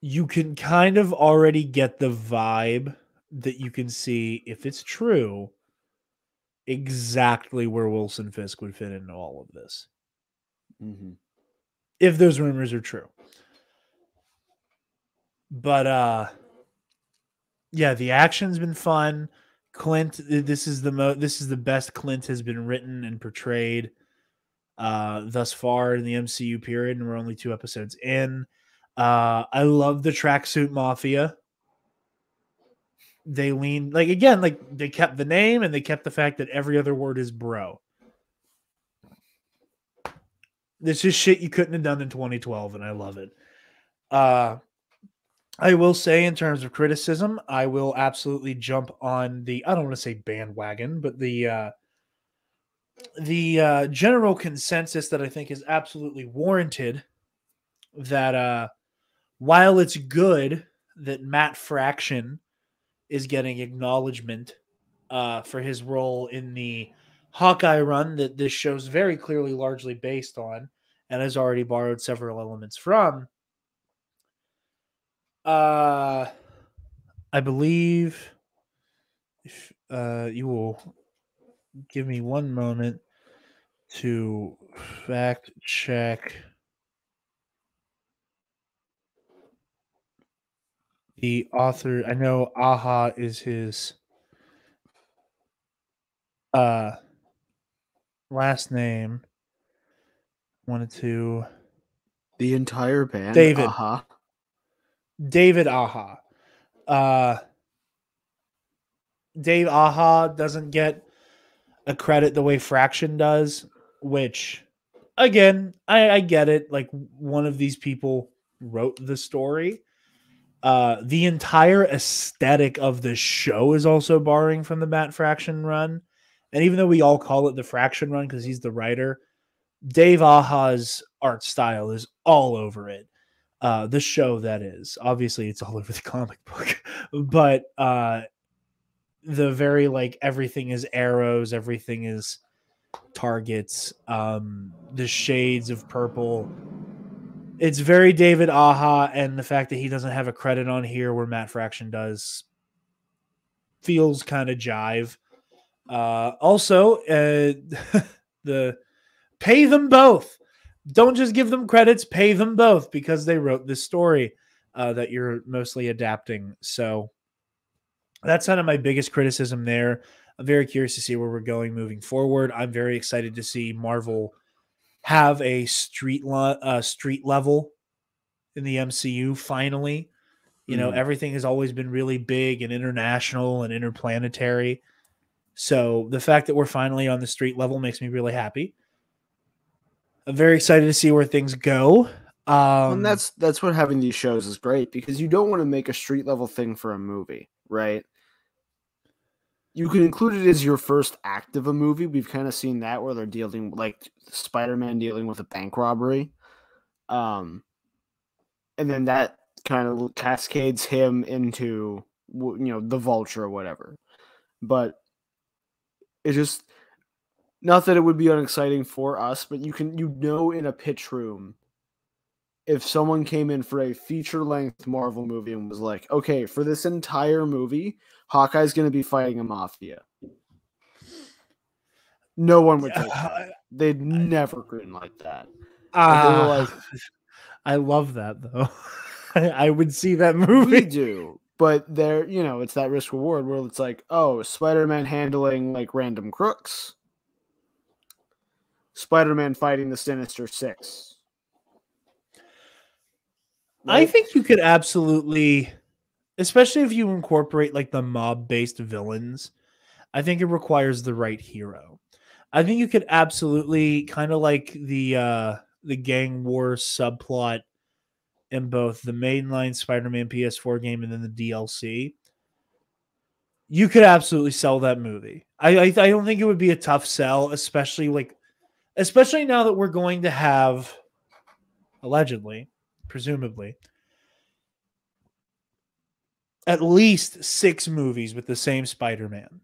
[SPEAKER 2] you can kind of already get the vibe that you can see if it's true exactly where Wilson Fisk would fit into all of this if those rumors are true. But uh yeah, the action's been fun. Clint this is the mo this is the best Clint has been written and portrayed uh thus far in the MCU period and we're only two episodes in. Uh I love the tracksuit mafia. They lean like again, like they kept the name and they kept the fact that every other word is bro. This is shit you couldn't have done in 2012, and I love it. Uh I will say, in terms of criticism, I will absolutely jump on the I don't want to say bandwagon, but the uh the uh general consensus that I think is absolutely warranted that uh while it's good that Matt Fraction is getting acknowledgement uh for his role in the Hawkeye run that this show's very clearly largely based on and has already borrowed several elements from. Uh, I believe if uh, you will give me one moment to fact check the author. I know Aja is his uh last name. Wanted to
[SPEAKER 3] The entire band,
[SPEAKER 2] David.
[SPEAKER 3] Uh-huh.
[SPEAKER 2] David Aja. Uh Dave Aja doesn't get a credit the way Fraction does, which again, I, I get it. Like one of these people wrote the story. Uh the entire aesthetic of the show is also borrowing from the Matt Fraction run. And even though we all call it the Fraction run because he's the writer, Dave Aja's art style is all over it uh the show that is obviously it's all over the comic book but uh the very like everything is arrows everything is targets, um, the shades of purple. It's very David Aja and the fact that he doesn't have a credit on here where Matt Fraction does feels kind of jive. Uh, also, uh, the pay them both. Don't just give them credits, pay them both because they wrote this story uh, that you're mostly adapting. So that's kind of my biggest criticism there. I'm very curious to see where we're going moving forward. I'm very excited to see Marvel have a street lo- uh, street level in the MCU finally. You know,
[SPEAKER 3] Mhm.
[SPEAKER 2] everything has always been really big and international and interplanetary. So the fact that we're finally on the street level makes me really happy. I'm very excited to see where things go. Um,
[SPEAKER 3] and that's that's what having these shows is great because you don't want to make a street level thing for a movie, right? You can include it as your first act of a movie. We've kind of seen that where they're dealing like Spider-Man dealing with a bank robbery. Um and then that kind of cascades him into you know the vulture or whatever. But it just not that it would be unexciting for us, but you can you know in a pitch room if someone came in for a feature length Marvel movie and was like, okay, for this entire movie, Hawkeye's going to be fighting a mafia. No one would take that.
[SPEAKER 2] uh,
[SPEAKER 3] They'd never green like that. And they were
[SPEAKER 2] ah,
[SPEAKER 3] like-
[SPEAKER 2] I love that though. I, I would see that
[SPEAKER 3] We
[SPEAKER 2] movie.
[SPEAKER 3] do, but there, you know, it's that risk reward where it's like, oh, Spider Man handling like random crooks, Spider Man fighting the Sinister Six.
[SPEAKER 2] I think you could absolutely, especially if you incorporate like the mob based villains, I think it requires the right hero. I think you could absolutely kind of like the uh the gang war subplot in both the mainline Spider-Man PS4 game and then the DLC. You could absolutely sell that movie. I, I I don't think it would be a tough sell, especially like especially now that we're going to have allegedly presumably at least six movies with the same Spider-Man.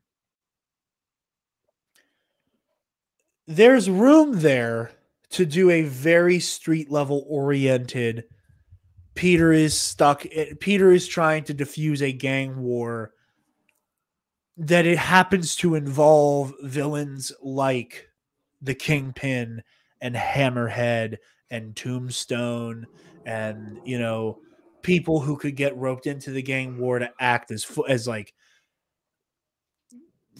[SPEAKER 2] There's room there to do a very street level oriented Peter is stuck eh, Peter is trying to defuse a gang war that it happens to involve villains like the Kingpin and Hammerhead and Tombstone and you know people who could get roped into the gang war to act as fo- as like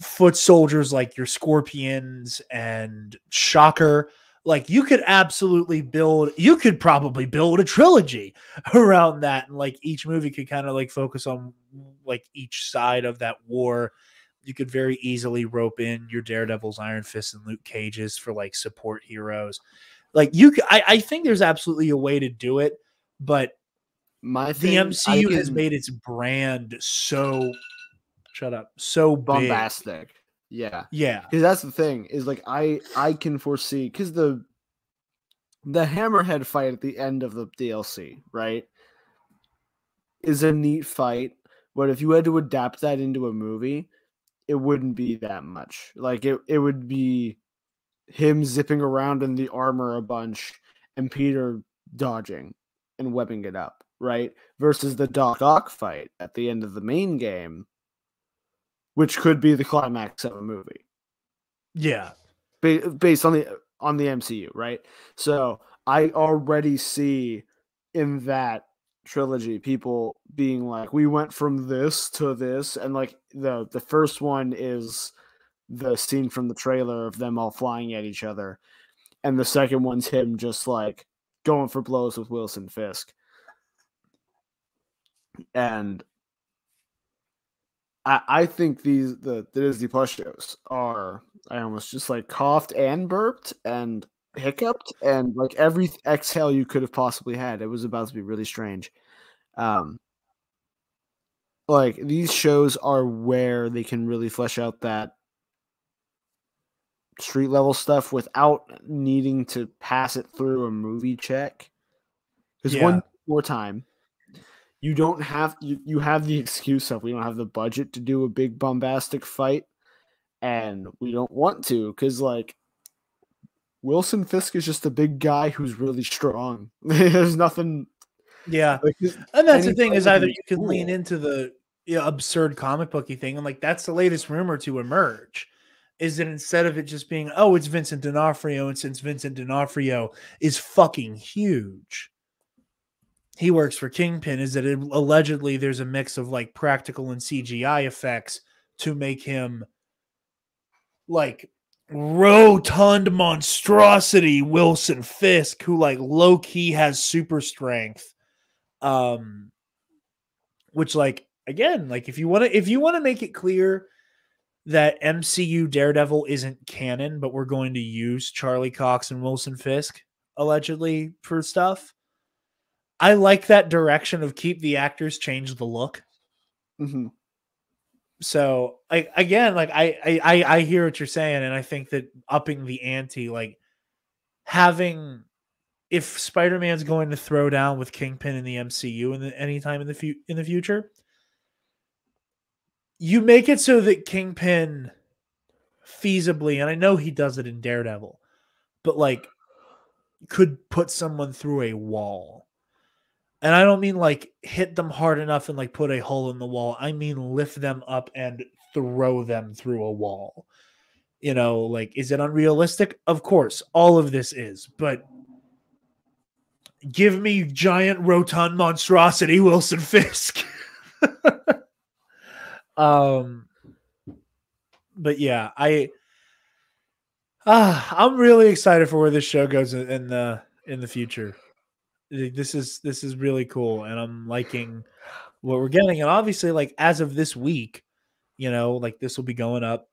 [SPEAKER 2] foot soldiers like your scorpions and shocker. Like you could absolutely build you could probably build a trilogy around that. And like each movie could kind of like focus on like each side of that war you could very easily rope in your daredevils iron fists and luke cages for like support heroes like you I think there's absolutely a way to do it but
[SPEAKER 3] My
[SPEAKER 2] the
[SPEAKER 3] thing, I
[SPEAKER 2] mcu has made its brand so shut up so big.
[SPEAKER 3] bombastic. Yeah.
[SPEAKER 2] yeah
[SPEAKER 3] because that's the thing is like i i can foresee because the the hammerhead fight at the end of the dlc right is a neat fight but if you had to adapt that into a movie it wouldn't be that much. Like it, it would be him zipping around in the armor a bunch and peter dodging and webbing it up right? Versus the doc ock fight at the end of the main game which could be the climax of a movie.
[SPEAKER 2] Yeah.
[SPEAKER 3] Ba- based on the on the MCU, right? So I already see in that trilogy people being like, we went from this to this, and like the the first one is the scene from the trailer of them all flying at each other, and the second one's him just like going for blows with Wilson Fisk, and I, I think these the, the Disney Plus shows are I almost just like coughed and burped and hiccuped and like every exhale you could have possibly had. It was about to be really strange. Um like these shows are where they can really flesh out that street level stuff without needing to pass it through a movie check. Because
[SPEAKER 2] Yeah.
[SPEAKER 3] one more time, you don't have you, you have the excuse of we don't have the budget to do a big bombastic fight and we don't want to because like Wilson Fisk is just a big guy who's really strong. There's nothing.
[SPEAKER 2] Yeah,
[SPEAKER 3] Like,
[SPEAKER 2] and that's the thing is either you can lean into the you know, absurd comic booky thing, and like that's the latest rumor to emerge. Is that instead of it just being oh it's Vincent D'Onofrio, and since Vincent D'Onofrio is fucking huge, he works for Kingpin. Is that it, allegedly there's a mix of like practical and CGI effects to make him like rotund monstrosity Wilson Fisk, who like low key has super strength. Um, which like again, like if you want to if you want to make it clear that MCU Daredevil isn't canon, but we're going to use Charlie Cox and Wilson Fisk allegedly for stuff. I like that direction of keep the actors change the look
[SPEAKER 3] Mhm.
[SPEAKER 2] so like again like I, I i i hear what you're saying and i think that upping the ante like having if spider-man's going to throw down with kingpin in the mcu in the anytime in the fu- in the future you make it so that kingpin feasibly and i know he does it in daredevil but like could put someone through a wall and I don't mean like hit them hard enough and like put a hole in the wall. I mean lift them up and throw them through a wall. You know, like is it unrealistic? Of course, all of this is, but give me giant rotund monstrosity Wilson Fisk. um but yeah, I ah, I'm really excited for where this show goes in the in the future. This is this is really cool and i'm liking what we're getting. And obviously like as of this week you know like this will be going up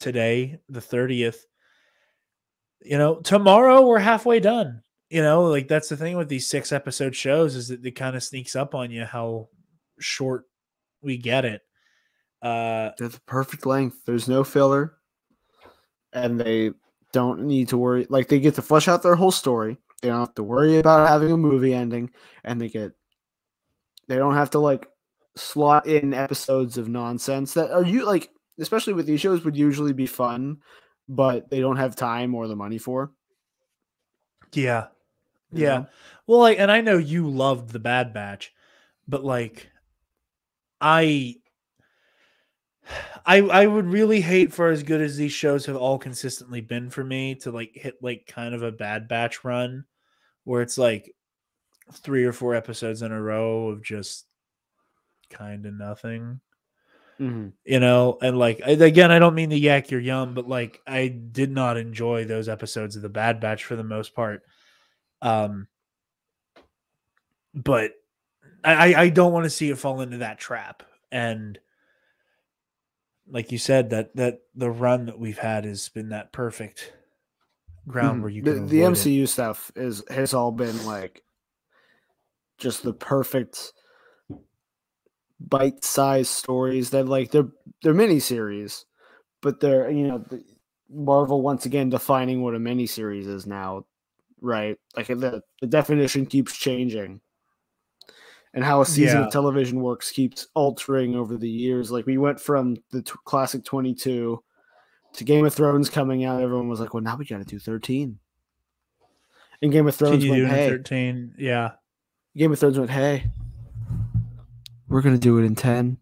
[SPEAKER 2] today the 30th you know tomorrow we're halfway done you know like that's the thing with these six episode shows is that it kind of sneaks up on you how short we get it uh
[SPEAKER 3] They're the perfect length. There's no filler, and they don't need to worry. Like they get to flesh out their whole story. They don't have to worry about having a movie ending, and they get. They don't have to like slot in episodes of nonsense that are you like, especially with these shows, would usually be fun, but they don't have time or the money for.
[SPEAKER 2] yeah Yeah.
[SPEAKER 3] know?
[SPEAKER 2] Well, like, and I know you loved the Bad Batch, but like, I, I, I would really hate for as good as these shows have all consistently been for me to like hit like kind of a Bad Batch run, where it's like three or four episodes in a row of just kind of nothing
[SPEAKER 3] Mhm.
[SPEAKER 2] you know and like again i don't mean to yak your yum but like i did not enjoy those episodes of the bad batch for the most part um but i i, don't want to see it fall into that trap and like you said that that the run that we've had has been that perfect ground
[SPEAKER 3] Mhm.
[SPEAKER 2] where you
[SPEAKER 3] the,
[SPEAKER 2] can
[SPEAKER 3] the
[SPEAKER 2] avoid it.
[SPEAKER 3] MCU stuff is has all been like just the perfect bite-sized stories that like they're they're miniseries, but they're you know the, Marvel once again defining what a miniseries is now, right? Like the the definition keeps changing. And how a season
[SPEAKER 2] Yeah.
[SPEAKER 3] of television works keeps altering over the years. Like we went from the t- classic 22 to Game of Thrones coming out. Everyone was like, well, now we got to do 13. And Game of Thrones went,
[SPEAKER 2] do it in
[SPEAKER 3] hey,
[SPEAKER 2] 13 yeah
[SPEAKER 3] Game of Thrones went, hey, we're going to do it in 10.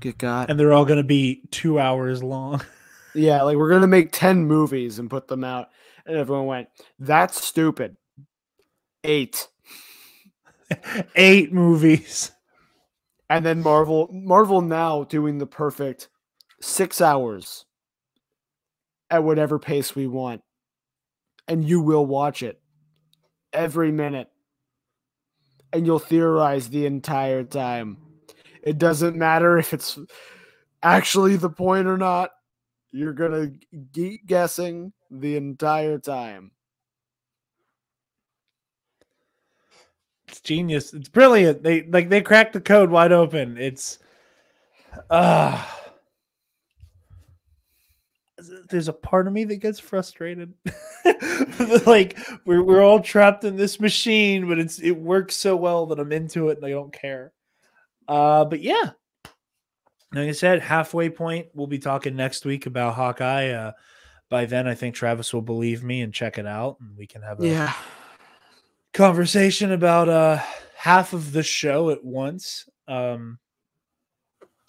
[SPEAKER 3] Get God.
[SPEAKER 2] and they're all going to be two hours long
[SPEAKER 3] Yeah, like we're going to make 10 movies and put them out. And everyone went, that's stupid. Eight.
[SPEAKER 2] eight movies
[SPEAKER 3] And then Marvel, Marvel now doing the perfect six hours at whatever pace we want. And you will watch it every minute. And you'll theorize the entire time. It doesn't matter if it's actually the point or not. You're going to keep guessing the entire time.
[SPEAKER 2] It's genius. It's brilliant. They like they cracked the code wide open. It's uh there's a part of me that gets frustrated. like we're we're all trapped in this machine, but it's it works so well that I'm into it and I don't care. Uh but yeah. Like I said, halfway point. We'll be talking next week about Hawkeye. Uh by then, I think Travis will believe me and check it out, and we can have a
[SPEAKER 3] Yeah.
[SPEAKER 2] conversation about uh half of the show at once. Um,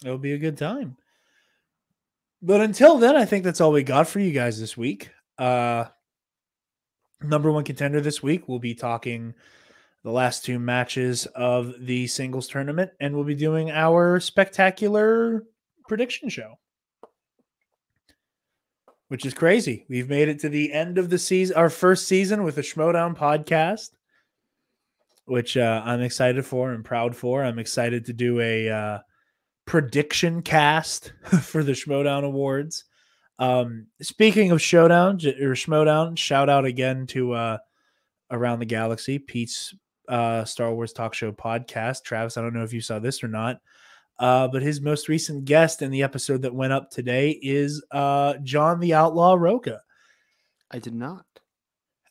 [SPEAKER 2] it'll be a good time. But until then, I think that's all we got for you guys this week. Uh, number one contender this week, we'll be talking the last two matches of the singles tournament, and we'll be doing our spectacular prediction show, which is crazy. We've made it to the end of the season, our first season with the Schmoedown podcast, which uh, I'm excited for and proud for. I'm excited to do a uh, prediction cast for the Schmoedown Awards. Um, speaking of Showdown or Schmoedown, shout out again to uh, Around the Galaxy, Pete's uh, Star Wars talk show podcast. Travis, I don't know if you saw this or not, uh, but his most recent guest in the episode that went up today is uh, John the Outlaw Rocha.
[SPEAKER 3] I did not.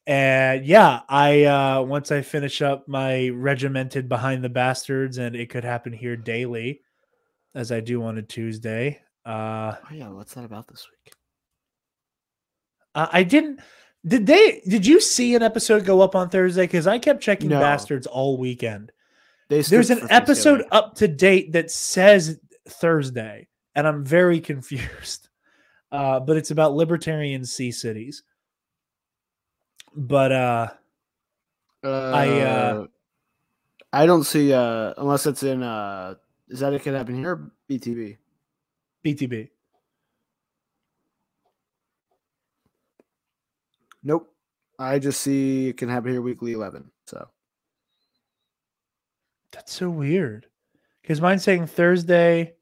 [SPEAKER 2] And yeah, I uh once I finish up my regimented behind the bastards and it could happen here daily as I do on a Tuesday. Uh
[SPEAKER 3] Oh yeah, what's that about this week?
[SPEAKER 2] I I didn't did they did you see an episode go up on Thursday? Because I kept checking
[SPEAKER 3] No.
[SPEAKER 2] bastards all weekend.
[SPEAKER 3] They
[SPEAKER 2] There's an episode up to date that says Thursday, and I'm very confused. Uh, but it's about libertarian sea cities. But uh I, uh,
[SPEAKER 3] I don't see uh unless it's in uh is that it could happen here or BTV?
[SPEAKER 2] BTB.
[SPEAKER 3] Nope. I just see it can happen here weekly eleven. So
[SPEAKER 2] That's so weird. Because mine's saying Thursday,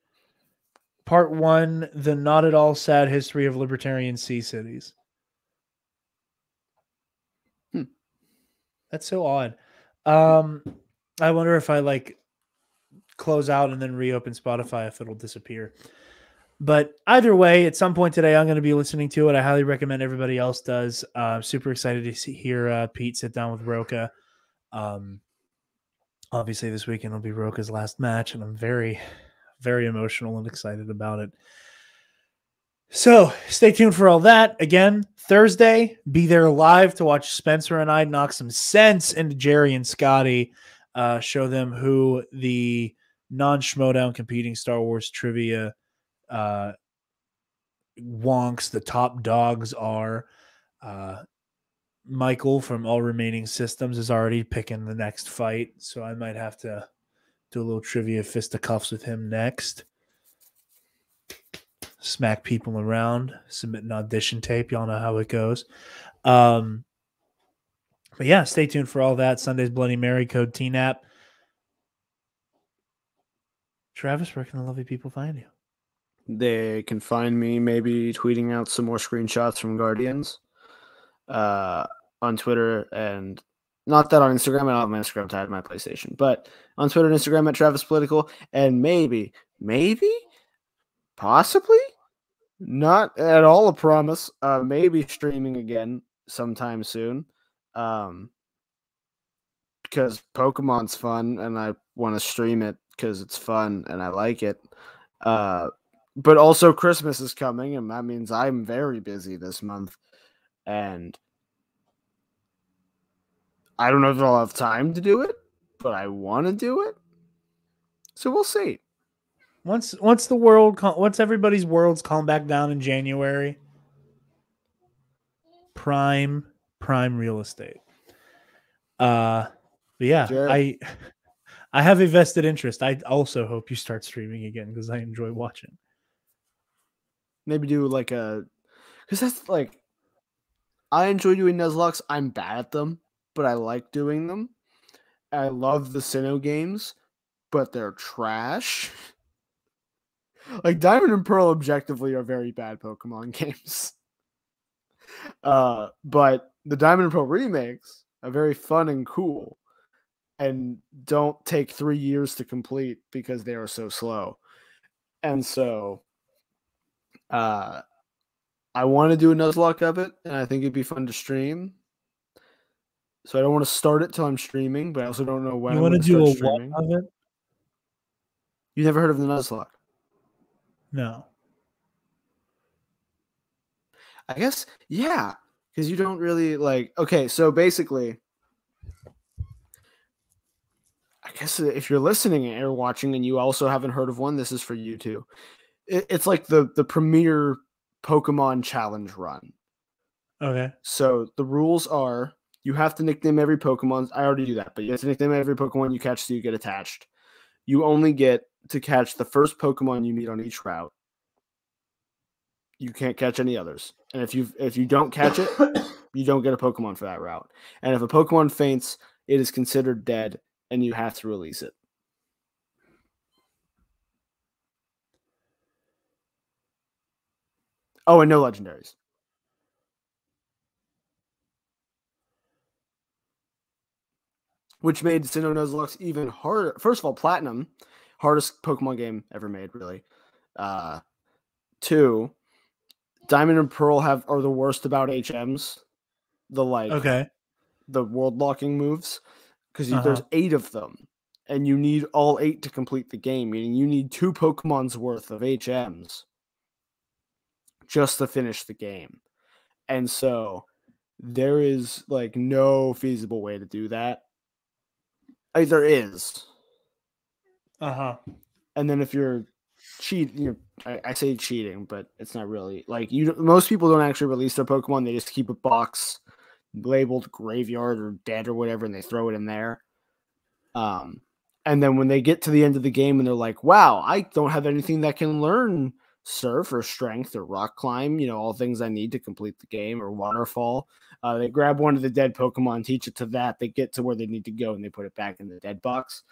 [SPEAKER 2] part one, the not at all sad history of libertarian sea cities.
[SPEAKER 3] Hmm.
[SPEAKER 2] That's so odd. Um, I wonder if I like close out and then reopen Spotify if it'll disappear. But either way, at some point today, I'm going to be listening to it. I highly recommend everybody else does. Uh, I'm super excited to see, hear uh, Pete sit down with Rocha. Um, obviously this weekend will be Rocha's last match, and I'm very, very emotional and excited about it. So stay tuned for all that. Again, Thursday, be there live to watch Spencer and I knock some sense into Jerry and Scotty, uh, show them who the non Schmoedown competing Star Wars trivia uh, wonks, the top dogs are. Uh, Michael from All Remaining Systems is already picking the next fight, so I might have to do a little trivia fisticuffs with him next. Smack people around, submit an audition tape. Y'all know how it goes. Um, but yeah, stay tuned for all that. Sunday's Bloody Mary code TNAP. Travis, where can the lovely people find you?
[SPEAKER 3] they can find me maybe tweeting out some more screenshots from Guardians uh, on Twitter and not that on Instagram. I don't have my Instagram tied to my PlayStation, but on Twitter and Instagram at Travis Political, and maybe, maybe, possibly, not at all a promise. Uh, maybe streaming again sometime soon. Um, because Pokemon's fun and I want to stream it because it's fun and I like it. Uh, but also Christmas is coming, and that means I'm very busy this month, and I don't know if I'll have time to do it, but I want to do it. So we'll see.
[SPEAKER 2] Once once the world cal- once everybody's worlds calm back down in January, prime prime real estate. Uh but yeah. I I have a vested interest. I also hope you start streaming again because I enjoy watching.
[SPEAKER 3] Maybe do like a, because that's like, I enjoy doing Nuzlockes. I'm bad at them, but I like doing them. I love the Sinnoh games, but they're trash. like Diamond and Pearl objectively are very bad Pokemon games. Uh, but the Diamond and Pearl remakes are very fun and cool and don't take three years to complete because they are so slow. And so uh I want to do a Nuzlocke of it, and I think it'd be fun to stream. So I don't want to start it till I'm streaming, but I also don't know when
[SPEAKER 2] you want to do a what of it?
[SPEAKER 3] You never heard of the Nuzlocke?
[SPEAKER 2] No.
[SPEAKER 3] I guess yeah, because you don't really like. Okay, so basically, I guess if you're listening or watching and you also haven't heard of one, this is for you too. It, it's like the the premier Pokemon challenge run.
[SPEAKER 2] Okay.
[SPEAKER 3] So the rules are you have to nickname every Pokemon. I already do that, but you have to nickname every Pokemon you catch so you get attached. You only get to catch the first Pokemon you meet on each route. You can't catch any others. And if you if you don't catch it, you don't get a Pokemon for that route. And if a Pokemon faints, it is considered dead and you have to release it. Oh, and no legendaries. Which made Sinnoh Nuzlocke even harder. First of all, Platinum, hardest Pokemon game ever made, really. Uh, two, Diamond and Pearl have are the worst about HMs. The like
[SPEAKER 2] Okay.
[SPEAKER 3] the world locking moves because
[SPEAKER 2] Uh-huh.
[SPEAKER 3] there's eight of them, and you need all eight to complete the game. Meaning you need two Pokemon's worth of HMs just to finish the game, and so there is like no feasible way to do that. Like, there is,
[SPEAKER 2] Uh huh.
[SPEAKER 3] and then if you're cheat, you're I, I say cheating, but it's not really like you. Most people don't actually release their Pokemon; they just keep a box labeled graveyard or dead or whatever, and they throw it in there. Um, and then when they get to the end of the game and they're like, "Wow, I don't have anything that can learn surf or strength or rock climb, you know, all things I need to complete the game or waterfall." Uh, they grab one of the dead Pokemon, teach it to that. They get to where they need to go, and they put it back in the dead box.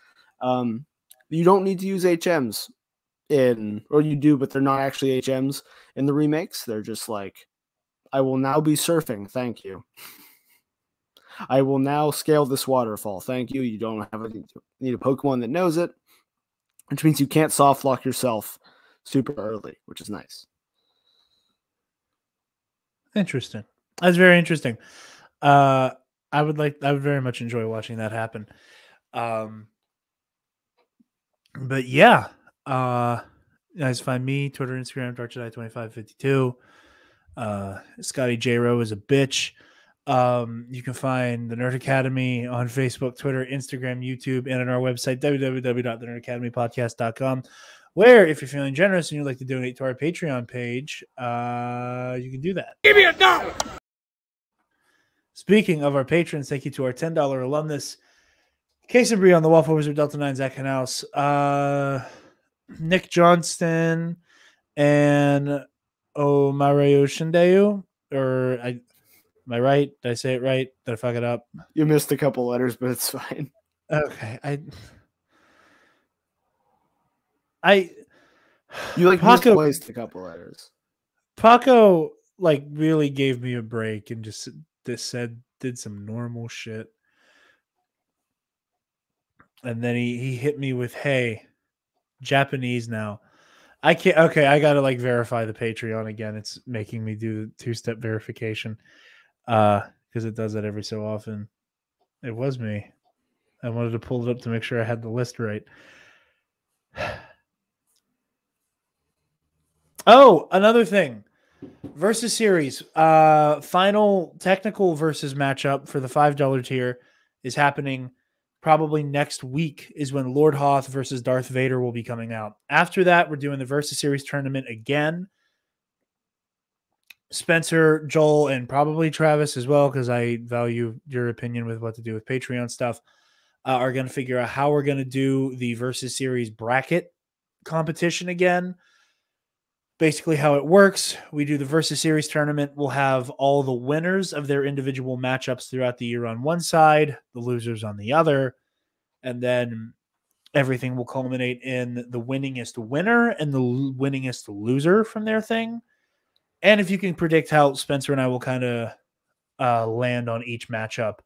[SPEAKER 3] Um, you don't need to use HMs in, or you do, but they're not actually HMs in the remakes. They're just like, I will now be surfing. Thank you. I will now scale this waterfall. Thank you. You don't have a, need a Pokemon that knows it, which means you can't soft lock yourself super early, which is nice.
[SPEAKER 2] Interesting. That's very interesting. Uh, I would like. I would very much enjoy watching that happen. Um, but yeah, uh, you guys find me Twitter, Instagram, Dark Jedi twenty five fifty two. Uh, Scotty J Rowe is a bitch. Um, you can find the Nerd Academy on Facebook, Twitter, Instagram, YouTube, and on our website www.thenerdacademypodcast.com. Where, if you're feeling generous and you'd like to donate to our Patreon page, uh, you can do that.
[SPEAKER 4] Give me a dollar.
[SPEAKER 2] Speaking of our patrons, thank you to our $10 alumnus, Casey Brie on the Waffle Wizard, Delta 9, Zach Hanaus, uh, Nick Johnston, and Omareo Shindeu. Or, I, am I right? Did I say it right? Did I fuck it up?
[SPEAKER 3] You missed a couple letters, but it's fine.
[SPEAKER 2] Okay. I, I,
[SPEAKER 3] You like
[SPEAKER 2] Paco-
[SPEAKER 3] misplaced a couple letters.
[SPEAKER 2] Paco like really gave me a break and just this said did some normal shit. And then he he hit me with hey, Japanese now. I can't okay, I gotta like verify the Patreon again. It's making me do two-step verification. Uh because it does that every so often. It was me. I wanted to pull it up to make sure I had the list right. Oh, another thing. Versus series. Uh final technical versus matchup for the $5 tier is happening probably next week is when Lord Hoth versus Darth Vader will be coming out. After that, we're doing the versus series tournament again. Spencer, Joel, and probably Travis as well, because I value your opinion with what to do with Patreon stuff. Uh, are going to figure out how we're going to do the versus series bracket competition again basically how it works. We do the versus series tournament. We'll have all the winners of their individual matchups throughout the year on one side the losers on the other and then everything will culminate in the winningest winner and the winningest loser from their thing. And if you can predict how spencer and i will kind of uh, land on each matchup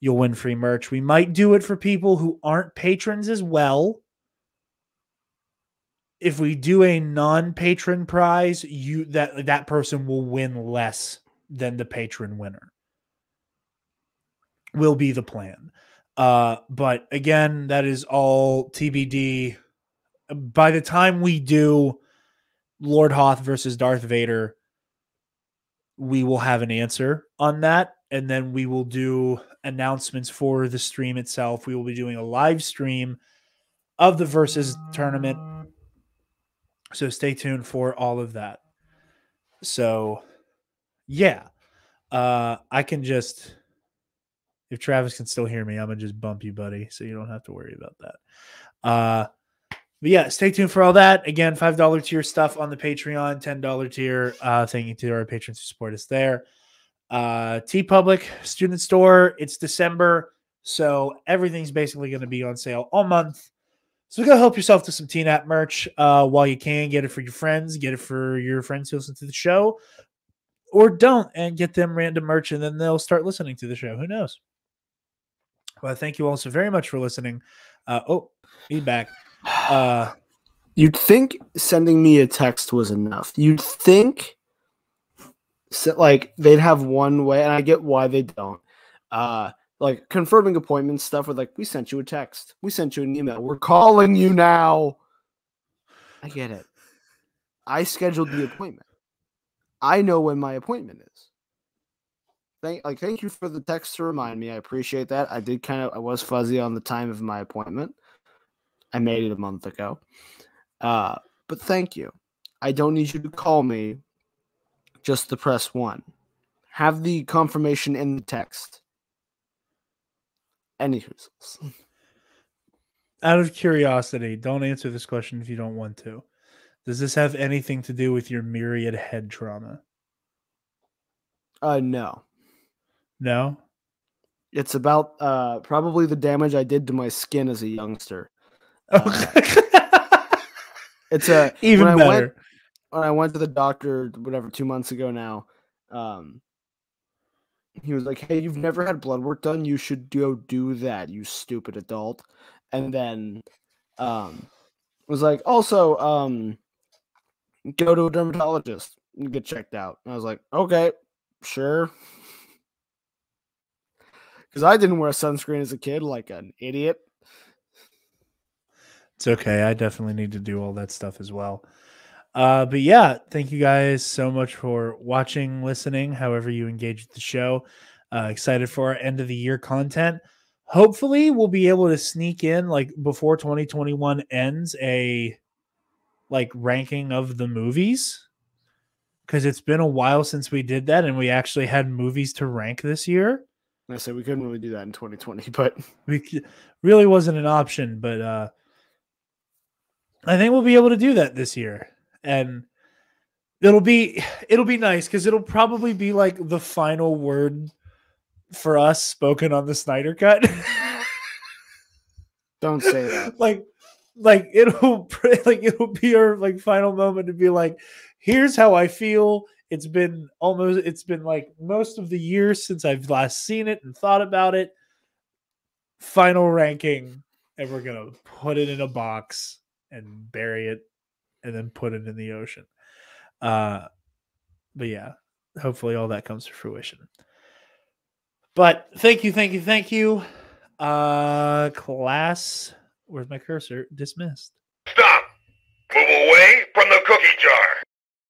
[SPEAKER 2] you'll win free merch. We might do it for people who aren't patrons as well if we do a non-patron prize, you that that person will win less than the patron winner. Will be the plan. Uh, but again, that is all TBD. By the time we do Lord Hoth versus Darth Vader, we will have an answer on that. And then we will do announcements for the stream itself. We will be doing a live stream of the versus tournament. So stay tuned for all of that. So yeah. Uh I can just if Travis can still hear me, I'm gonna just bump you, buddy, so you don't have to worry about that. Uh but yeah, stay tuned for all that. Again, five dollar tier stuff on the Patreon, ten dollar tier. Uh, thank you to our patrons who support us there. Uh, TeePublic Student Store. It's December, so everything's basically going to be on sale all month. So go help yourself to some TNAP merch uh, while you can. Get it for your friends. Get it for your friends who listen to the show, or don't, and get them random merch, and then they'll start listening to the show. Who knows? Well, thank you all so very much for listening. Uh, oh, feedback. Uh,
[SPEAKER 3] You'd think sending me a text was enough. You'd think like they'd have one way, and I get why they don't. Uh like confirming appointments stuff with like, we sent you a text, we sent you an email, we're calling you now. I get it. I scheduled the appointment. I know when my appointment is. Thank like thank you for the text to remind me. I appreciate that. I did kind of I was fuzzy on the time of my appointment. I made it a month ago. Uh, but thank you. I don't need you to call me just to press one. Have the confirmation in the text. Anywho.
[SPEAKER 2] out of curiosity, don't answer this question if you don't want to. Does this have anything to do with your myriad head trauma?
[SPEAKER 3] Uh no.
[SPEAKER 2] No?
[SPEAKER 3] It's about uh probably the damage I did to my skin as a youngster. Uh, it's a
[SPEAKER 2] Even
[SPEAKER 3] when I
[SPEAKER 2] better.
[SPEAKER 3] went when I went to the doctor, whatever, two months ago now, um, he was like, "Hey, you've never had blood work done. You should go do that, you stupid adult." And then, um, was like, "Also, um, go to a dermatologist and get checked out." And I was like, "Okay, sure." Because I didn't wear sunscreen as a kid, like an idiot.
[SPEAKER 2] It's okay. I definitely need to do all that stuff as well. Uh, but yeah, thank you guys so much for watching, listening, however you engage with the show. Uh, excited for our end of the year content. Hopefully, we'll be able to sneak in like before 2021 ends a like ranking of the movies because it's been a while since we did that and we actually had movies to rank this year.
[SPEAKER 3] I said we couldn't really do that in 2020, but
[SPEAKER 2] we really wasn't an option, but uh I think we'll be able to do that this year. And it'll be it'll be nice because it'll probably be like the final word for us spoken on the Snyder cut.
[SPEAKER 3] don't say that.
[SPEAKER 2] like like it'll like it'll be our like final moment to be like here's how i feel it's been almost it's been like most of the year since i've last seen it and thought about it final ranking and we're gonna put it in a box and bury it and then put it in the ocean. Uh but yeah hopefully all that comes to fruition. But thank you thank you thank you. Uh class where's my cursor? Dismissed.
[SPEAKER 4] Stop! Move away